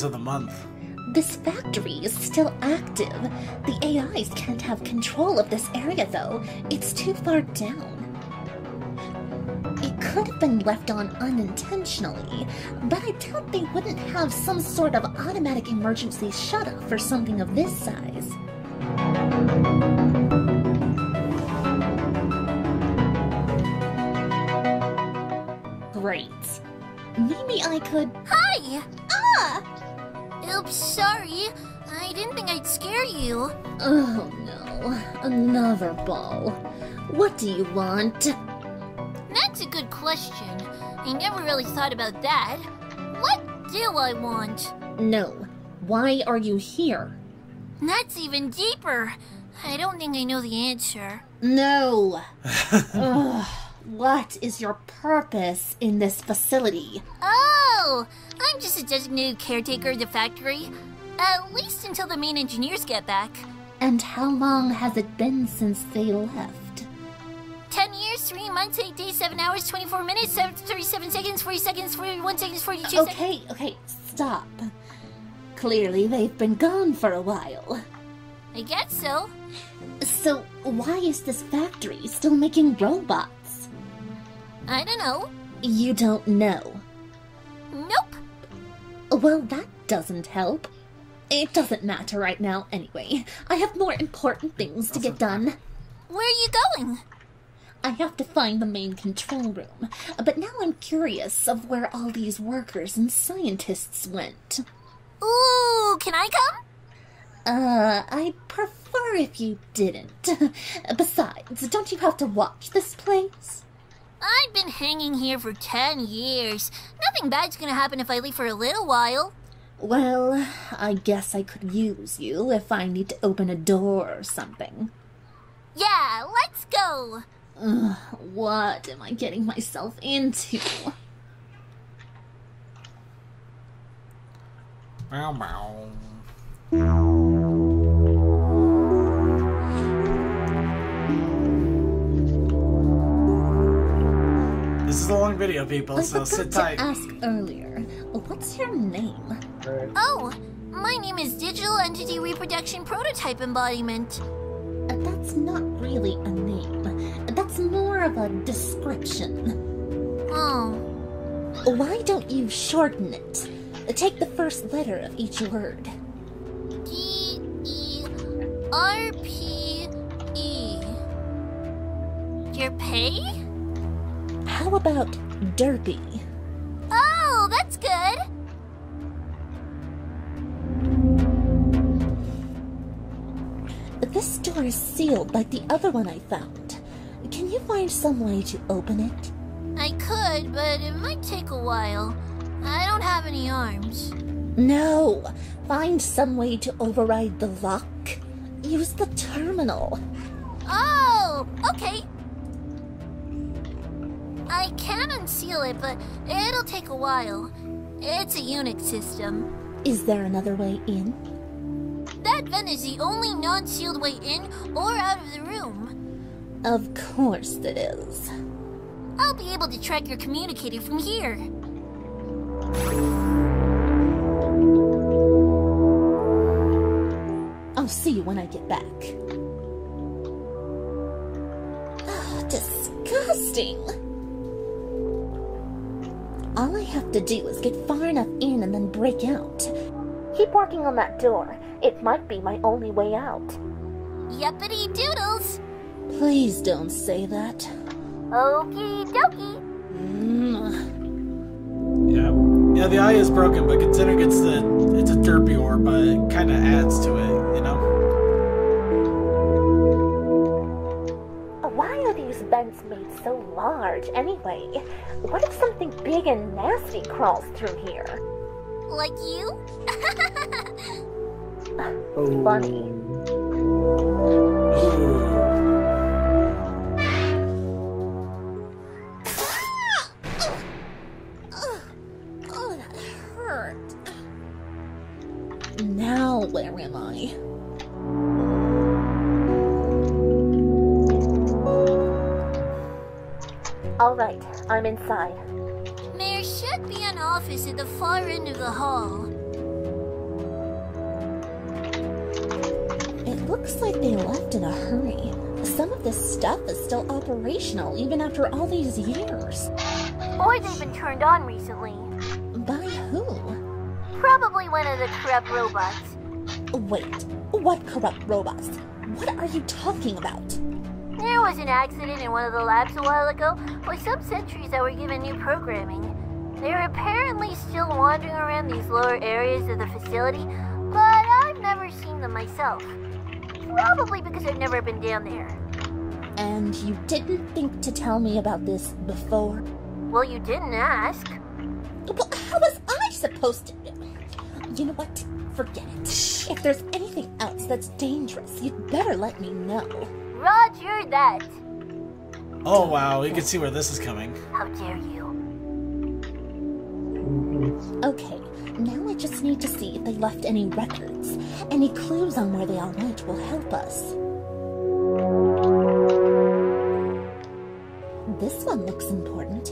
[SPEAKER 1] Employees of the month.
[SPEAKER 17] This factory is still active. The AIs can't have control of this area, though. It's too far down. It could have been left on unintentionally, but I doubt they wouldn't have some sort of automatic emergency shut-off for something of this size. Great. Maybe I could.
[SPEAKER 7] Hi! Oops, sorry. I didn't think I'd scare you.
[SPEAKER 17] Oh no, another ball. What do you want?
[SPEAKER 7] That's a good question. I never really thought about that. What
[SPEAKER 10] do I want?
[SPEAKER 17] No. Why are you here?
[SPEAKER 10] That's even deeper. I don't think I know the answer.
[SPEAKER 17] No. Ugh. What is your purpose in this facility?
[SPEAKER 10] Oh! Oh, I'm just a designated caretaker of the factory. At least until the main engineers get back.
[SPEAKER 17] And how long has it been since they left?
[SPEAKER 10] 10 years, 3 months, 8 days, 7 hours, 24 minutes, 7, 37 seconds, 40 seconds, 41 seconds, 42 seconds.
[SPEAKER 17] Okay, okay, stop. Clearly, they've been gone for a while.
[SPEAKER 10] I guess so.
[SPEAKER 17] So, why is this factory still making robots?
[SPEAKER 10] I don't know.
[SPEAKER 17] You don't know.
[SPEAKER 10] Nope.
[SPEAKER 17] Well, that doesn't help. It doesn't matter right now, anyway. I have more important things to get done.
[SPEAKER 10] Where are you going?
[SPEAKER 17] I have to find the main control room. But now I'm curious of where all these workers and scientists went.
[SPEAKER 10] Ooh, can I come?
[SPEAKER 17] Uh, I'd prefer if you didn't. Besides, don't you have to watch this place?
[SPEAKER 10] I've been hanging here for 10 years. Nothing bad's gonna happen if I leave for a little while.
[SPEAKER 17] Well, I guess I could use you if I need to open a door or something.
[SPEAKER 10] Yeah, let's go.
[SPEAKER 17] Ugh, what am I getting myself into?
[SPEAKER 1] Meow meow. This is a long video, people,
[SPEAKER 17] I
[SPEAKER 1] so
[SPEAKER 17] forgot
[SPEAKER 1] sit
[SPEAKER 17] to
[SPEAKER 1] tight.
[SPEAKER 17] ask earlier. What's your name?
[SPEAKER 10] Oh, my name is Digital Entity Reproduction Prototype Embodiment.
[SPEAKER 17] Uh, that's not really a name. That's more of a description.
[SPEAKER 10] Oh,
[SPEAKER 17] Why don't you shorten it? Take the first letter of each word.
[SPEAKER 10] D E R P E. Your pay?
[SPEAKER 17] How about derpy?
[SPEAKER 10] Oh, that's good.
[SPEAKER 17] This door is sealed like the other one I found. Can you find some way to open it?
[SPEAKER 10] I could, but it might take a while. I don't have any arms.
[SPEAKER 17] No! Find some way to override the lock. Use the terminal.
[SPEAKER 10] Oh, okay. I can unseal it, but it'll take a while. It's a Unix system.
[SPEAKER 17] Is there another way in?
[SPEAKER 10] That vent is the only non sealed way in or out of the room.
[SPEAKER 17] Of course it is.
[SPEAKER 10] I'll be able to track your communicator from here.
[SPEAKER 17] I'll see you when I get back. Ah, disgusting! All I have to do is get far enough in and then break out. Keep working on that door. It might be my only way out.
[SPEAKER 10] Yuppity doodles!
[SPEAKER 17] Please don't say that.
[SPEAKER 10] Okie dokie!
[SPEAKER 17] Mm.
[SPEAKER 1] Yeah, yeah. The eye is broken, but considering it's the it's a derpy orb, but it kind of adds to it, you know.
[SPEAKER 17] Are vents made so large anyway? What if something big and nasty crawls through here?
[SPEAKER 10] Like you?
[SPEAKER 17] Funny. Oh. Inside.
[SPEAKER 10] There should be an office at the far end of the hall.
[SPEAKER 17] It looks like they left in a hurry. Some of this stuff is still operational even after all these years.
[SPEAKER 10] Or they've been turned on recently.
[SPEAKER 17] By who?
[SPEAKER 10] Probably one of the corrupt robots.
[SPEAKER 17] Wait, what corrupt robots? What are you talking about?
[SPEAKER 10] There was an accident in one of the labs a while ago with some sentries that were given new programming. They're apparently still wandering around these lower areas of the facility, but I've never seen them myself. Probably because I've never been down there.
[SPEAKER 17] And you didn't think to tell me about this before?
[SPEAKER 10] Well, you didn't ask.
[SPEAKER 17] Well, how was I supposed to? You know what? Forget it. If there's anything else that's dangerous, you'd better let me know.
[SPEAKER 10] Roger that.
[SPEAKER 1] Oh wow, you can see where this is coming.
[SPEAKER 10] How dare you?
[SPEAKER 17] Okay, now I just need to see if they left any records. Any clues on where they all went will help us. This one looks important.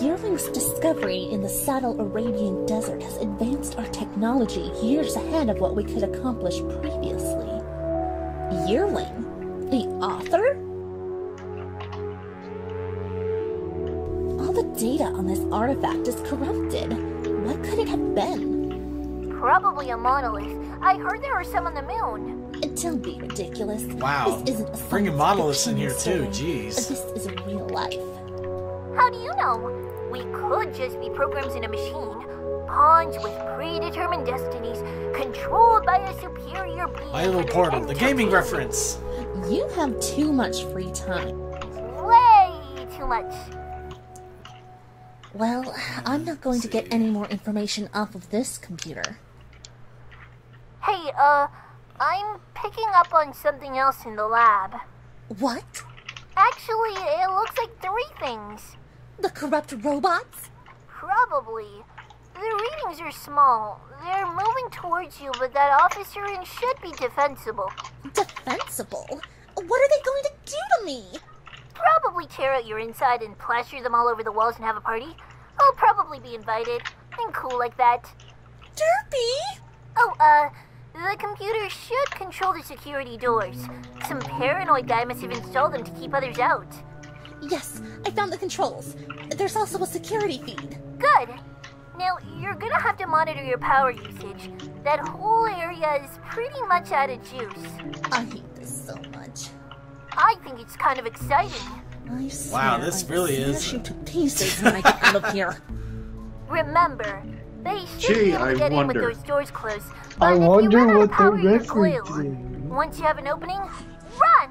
[SPEAKER 17] Yearling's discovery in the Saddle Arabian Desert has advanced our technology years ahead of what we could accomplish previously. Yearling? The author? All the data on this artifact is corrupted. What could it have been?
[SPEAKER 10] Probably a monolith. I heard there were some on the moon.
[SPEAKER 17] Don't be ridiculous.
[SPEAKER 1] Wow.
[SPEAKER 17] This isn't a
[SPEAKER 1] Bringing
[SPEAKER 17] science
[SPEAKER 1] monoliths in
[SPEAKER 17] fiction
[SPEAKER 1] here too, jeez.
[SPEAKER 17] This is real life.
[SPEAKER 10] How do you know? We could just be programs in a machine, pawns with predetermined destinies, controlled by a superior being.
[SPEAKER 1] My little portal, the gaming reference.
[SPEAKER 17] You have too much free time.
[SPEAKER 10] Way too much.
[SPEAKER 17] Well, I'm not going to get any more information off of this computer.
[SPEAKER 10] Hey, uh, I'm picking up on something else in the lab.
[SPEAKER 17] What?
[SPEAKER 10] Actually, it looks like three things.
[SPEAKER 17] The corrupt robots?
[SPEAKER 10] Probably. The readings are small. They're moving towards you, but that officer in should be defensible.
[SPEAKER 17] Defensible? What are they going to do to me?
[SPEAKER 10] Probably tear out your inside and plaster them all over the walls and have a party. I'll probably be invited. I'm cool like that.
[SPEAKER 17] Derpy!
[SPEAKER 10] Oh, uh, the computer should control the security doors. Some paranoid guy must have installed them to keep others out.
[SPEAKER 17] Yes, I found the controls. There's also a security feed.
[SPEAKER 10] Good. Now, you're gonna have to monitor your power usage. That whole area is pretty much out of juice.
[SPEAKER 17] I hate this so much.
[SPEAKER 10] I think it's kind of exciting.
[SPEAKER 17] I swear
[SPEAKER 1] Wow, this
[SPEAKER 17] I
[SPEAKER 1] really is-
[SPEAKER 17] smash you to pieces when I get out of here.
[SPEAKER 10] Remember, they should
[SPEAKER 20] Gee,
[SPEAKER 10] be able to get in with those doors closed.
[SPEAKER 8] I
[SPEAKER 10] But if you
[SPEAKER 8] wonder
[SPEAKER 10] run out
[SPEAKER 8] what
[SPEAKER 10] of
[SPEAKER 8] the
[SPEAKER 10] power, you're
[SPEAKER 8] records
[SPEAKER 10] glue.
[SPEAKER 8] is.
[SPEAKER 10] Once you have an opening, run!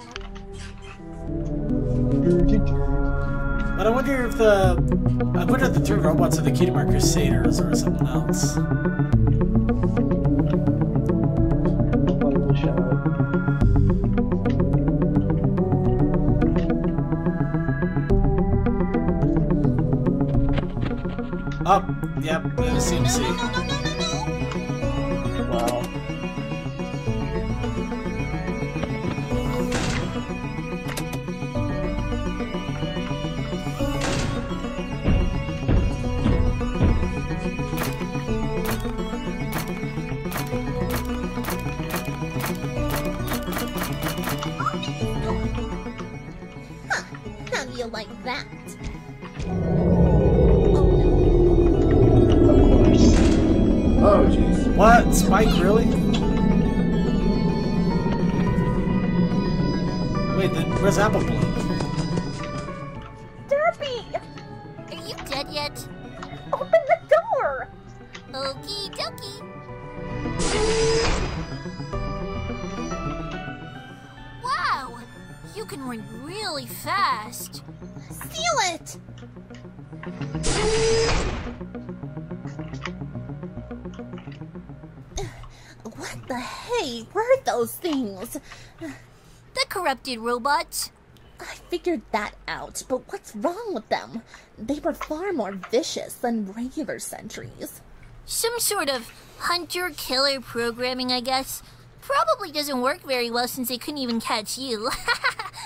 [SPEAKER 1] But I wonder if the I wonder if the three robots are the Kingdom Crusaders or something else. Oh, yep, yeah, CMC.
[SPEAKER 8] Wow.
[SPEAKER 1] Spike, really? Wait, then where's Apple Bloom?
[SPEAKER 10] Corrupted robots.
[SPEAKER 17] I figured that out, but what's wrong with them? They were far more vicious than regular sentries.
[SPEAKER 10] Some sort of hunter killer programming, I guess. Probably doesn't work very well since they couldn't even catch you.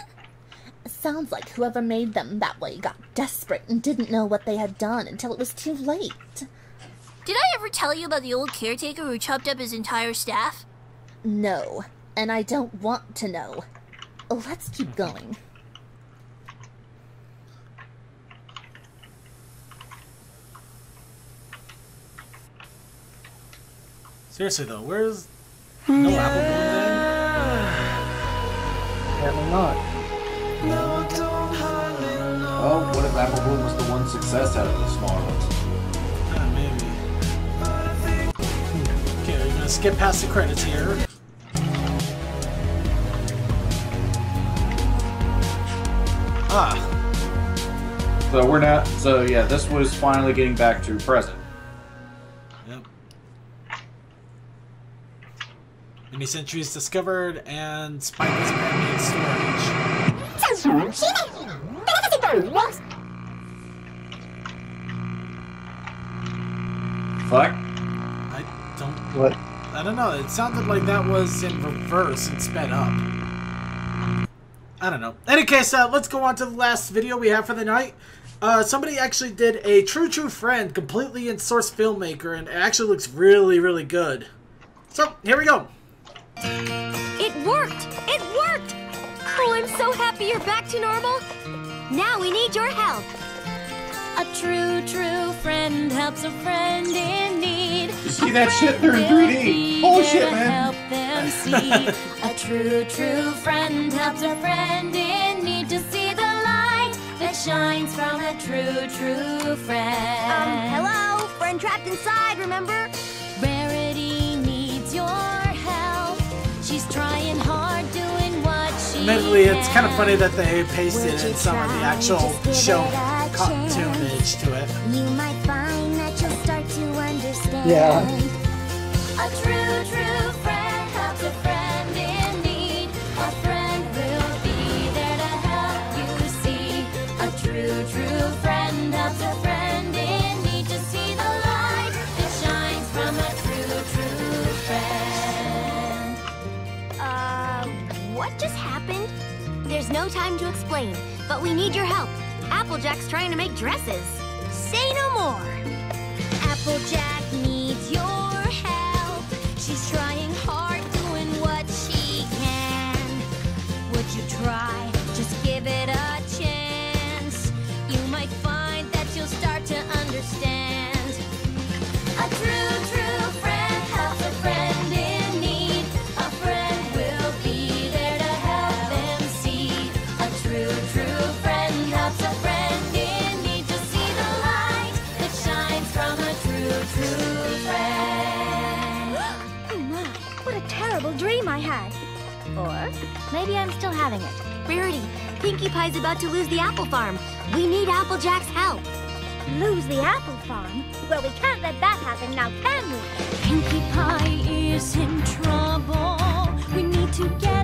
[SPEAKER 17] Sounds like whoever made them that way got desperate and didn't know what they had done until it was too late.
[SPEAKER 10] Did I ever tell you about the old caretaker who chopped up his entire staff?
[SPEAKER 17] No, and I don't want to know. Let's keep going.
[SPEAKER 1] Seriously though, where's no Apple bloom then?
[SPEAKER 8] Apparently not.
[SPEAKER 6] Oh, what if Apple Bloom was the one success out of the smaller ones?
[SPEAKER 1] Bloom then? Uh, maybe. Okay, we're gonna skip past the credits here. Ah,
[SPEAKER 6] So we're not. So yeah, this was finally getting back to present.
[SPEAKER 1] Yep. Many centuries discovered and Spike is apparently in storage.
[SPEAKER 6] Fuck.
[SPEAKER 1] I don't.
[SPEAKER 8] What?
[SPEAKER 1] I don't know. It sounded like that was in reverse and sped up. I don't know. Any case, uh, let's go on to the last video we have for the night. Uh, somebody actually did a True True Friend completely in Source Filmmaker, and it actually looks really, really good. So, here we go.
[SPEAKER 4] It worked! It worked! Oh, I'm so happy you're back to normal. Now we need your help.
[SPEAKER 19] A true, true friend helps a friend in need.
[SPEAKER 6] You see that shit? They're in 3D. Holy shit, man.
[SPEAKER 19] Help them see. a true, true friend helps a friend in need to see the light that shines from a true, true friend.
[SPEAKER 4] Um, hello? Friend trapped inside, remember?
[SPEAKER 19] Rarity needs your help. She's trying hard, doing what she
[SPEAKER 1] Admittedly, it's kind of funny that they pasted in some of the actual show cartoonage to it.
[SPEAKER 7] You might find that you'll start to understand.
[SPEAKER 1] Yeah.
[SPEAKER 19] A true, true
[SPEAKER 4] just happened? There's no time to explain, but we need your help. Applejack's trying to make dresses. Say no more.
[SPEAKER 19] Applejack
[SPEAKER 4] maybe I'm still having it. Rarity, Pinkie Pie's about to lose the apple farm. We need Applejack's help.
[SPEAKER 9] Lose the apple farm? Well, we can't let that happen now, can we?
[SPEAKER 19] Pinkie Pie is in trouble. We need to get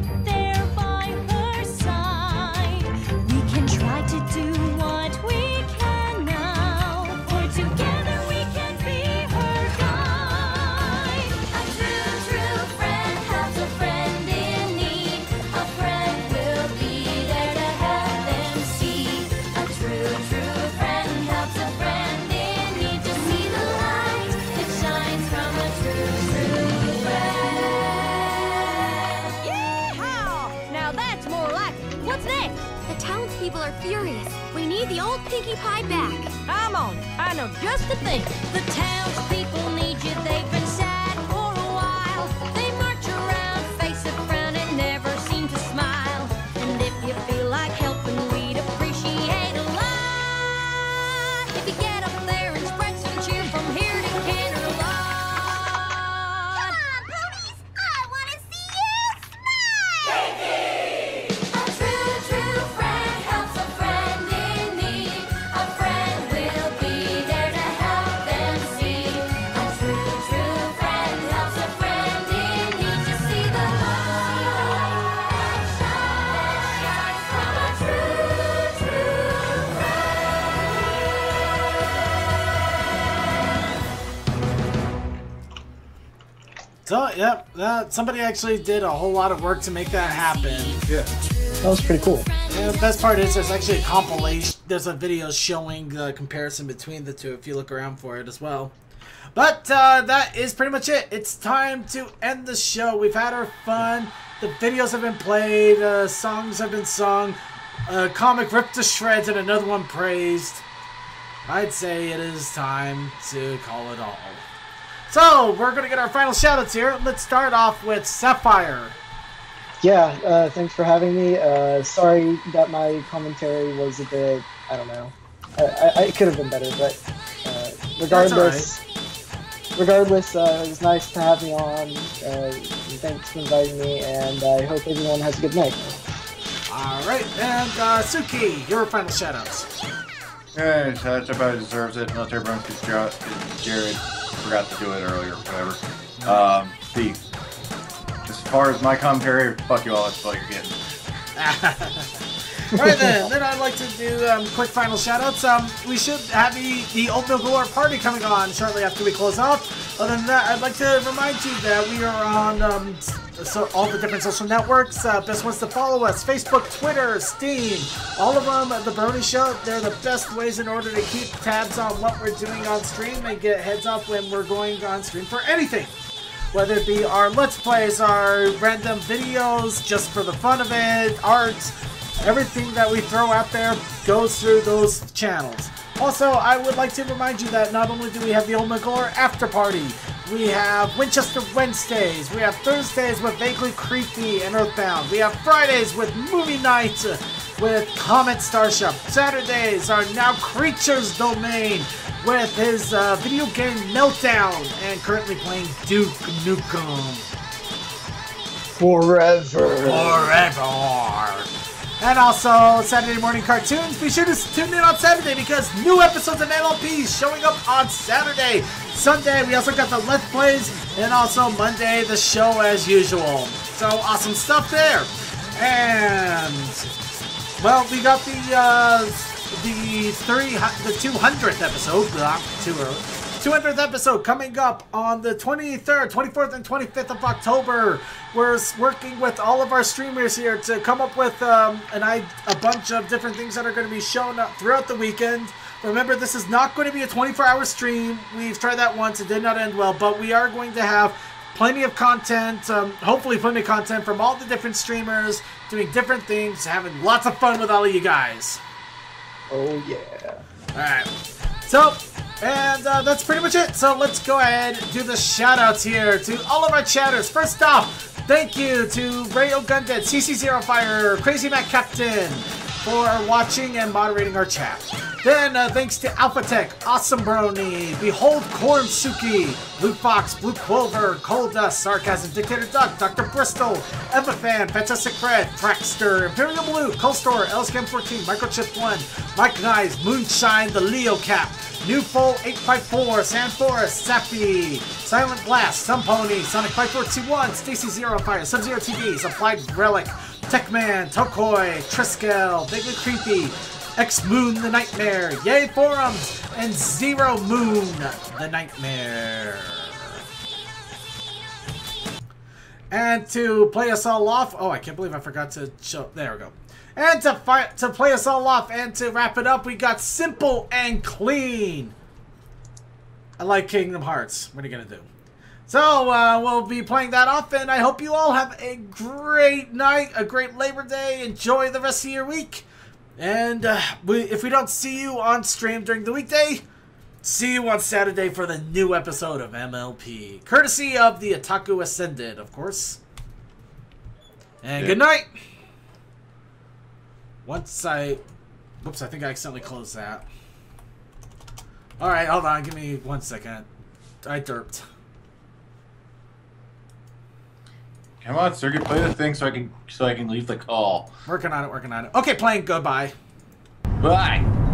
[SPEAKER 4] furious. We need the old Pinkie Pie back.
[SPEAKER 19] I'm on it. I know just the thing. The townspeople that,
[SPEAKER 1] somebody actually did a whole lot of work to make that happen.
[SPEAKER 6] Yeah.
[SPEAKER 8] That was pretty cool.
[SPEAKER 1] And the best part is there's actually a compilation, there's a video showing the comparison between the two if you look around for it as well. But uh, that is pretty much it. It's time to end the show. We've had our fun. The videos have been played. Uh, songs have been sung. A comic ripped to shreds and another one praised. I'd say it is time to call it all. So, we're going to get our final shoutouts here. Let's start off with Sapphire.
[SPEAKER 8] Yeah, uh, thanks for having me. Uh, sorry that my commentary was a bit, I don't know. I, I, I could have been better, but uh, regardless, regardless, uh, it was nice to have me on. Uh, thanks for inviting me, and I hope everyone has a good night.
[SPEAKER 1] Alright, and uh, Suki, your final shoutouts.
[SPEAKER 6] Yeah, so that's about deserves it. Military bonus because Jared forgot to do it earlier, whatever. Um, as far as my commentary, fuck you all. That's all you're getting.
[SPEAKER 1] Alright then, then I'd like to do um, quick final shoutouts. Um, we should have the, the Oatmeal Galore party coming on shortly after we close off. Other than that, I'd like to remind you that we are on um, so all the different social networks. Uh, best ones to follow us: Facebook, Twitter, Steam, all of them. The Brony Show. They're the best ways in order to keep tabs on what we're doing on stream and get heads up when we're going on stream for anything. Whether it be our Let's Plays, our random videos, just for the fun of it, art, everything that we throw out there goes through those channels. Also, I would like to remind you that not only do we have the Old McGlure After Party, we have Winchester Wednesdays, we have Thursdays with Vaguely Creepy and Earthbound, we have Fridays with Movie Night with Comet Starship, Saturdays are now Creatures Domain with his uh, video game Meltdown, and currently playing Duke Nukem.
[SPEAKER 8] Forever.
[SPEAKER 1] Forever. And also Saturday morning cartoons. Be sure to tune in on Saturday because new episodes of MLP showing up on Saturday. Sunday we also got the Let's Plays, and also Monday the show as usual. So awesome stuff there. And well, we got the uh, the three the two hundredth episode. Blah, too early. 200th episode coming up on the 23rd, 24th, and 25th of October. We're working with all of our streamers here to come up with um, an a bunch of different things that are going to be shown up throughout the weekend. Remember, this is not going to be a 24 hour stream. We've tried that once, it did not end well, but we are going to have plenty of content, um, hopefully, plenty of content from all the different streamers doing different things, having lots of fun with all of you guys.
[SPEAKER 8] Oh yeah.
[SPEAKER 1] Alright. So, and uh, that's pretty much it. So let's go ahead and do the shout outs here to all of our chatters. First off, thank you to Rayo Gunded, CC Zero Fire, Crazy Mac Captain for watching and moderating our chat. Then uh, thanks to Alpha Tech, Awesome Brony, Behold Corn Suki, Blue Fox, Blue Clover, Cold Dust, Sarcasm, Dictator Duck, Dr. Bristol, Evafan, Fantastic Red, Trackster, Imperial Blue, Cold Store, Elscam 14, Microchip 1, Mike Knives, Moonshine, The Leo Cap, New Full 854, Sand Forest, Silent Blast, Some Pony, Sonic 5421, Stacy Zero Fire, Sub Zero TVs, Applied Relic, Techman, Tokoi, Triskel, Vaguely Creepy, X Moon the Nightmare, Yay Forums, and Zero Moon the Nightmare. And to play us all off, oh, I can't believe I forgot to show. There we go. And to fight to play us all off and to wrap it up, we got simple and clean. I like Kingdom Hearts. What are you gonna do? So uh, we'll be playing that off, and I hope you all have a great night, a great Labor Day. Enjoy the rest of your week, and uh, we, if we don't see you on stream during the weekday, see you on Saturday for the new episode of MLP, courtesy of the Otaku Ascended, of course. And
[SPEAKER 6] Yeah.
[SPEAKER 1] good night. Once I, whoops, I think I accidentally closed that. All right, hold on, give me one second. I derped.
[SPEAKER 6] Come on, Sergey, play the thing so I can so I can leave the call.
[SPEAKER 1] Working on it, working on it. Okay, playing goodbye.
[SPEAKER 6] Bye.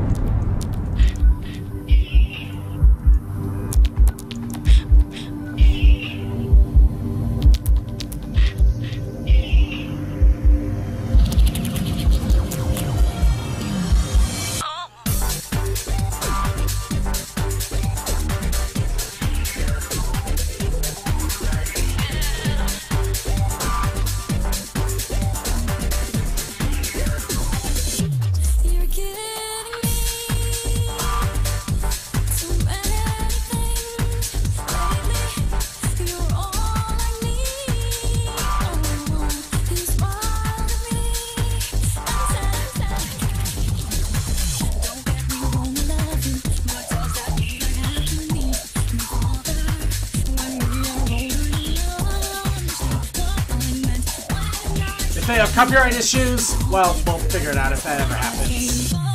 [SPEAKER 1] If they have copyright issues, well, we'll figure it out if that ever happens.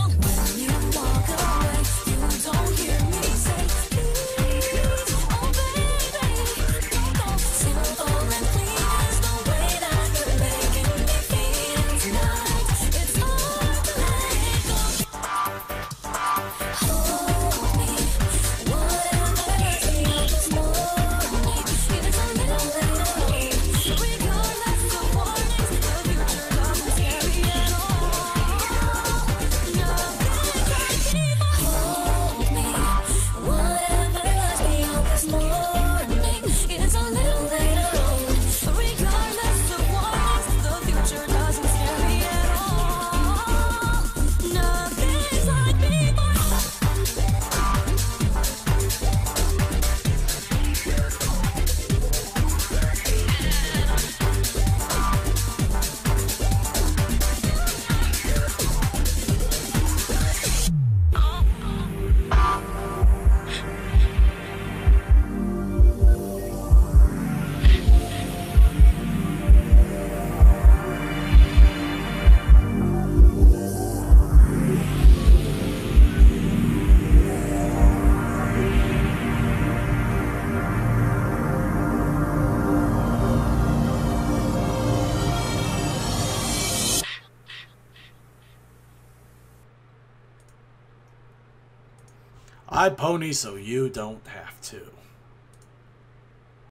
[SPEAKER 1] Pony so you don't have.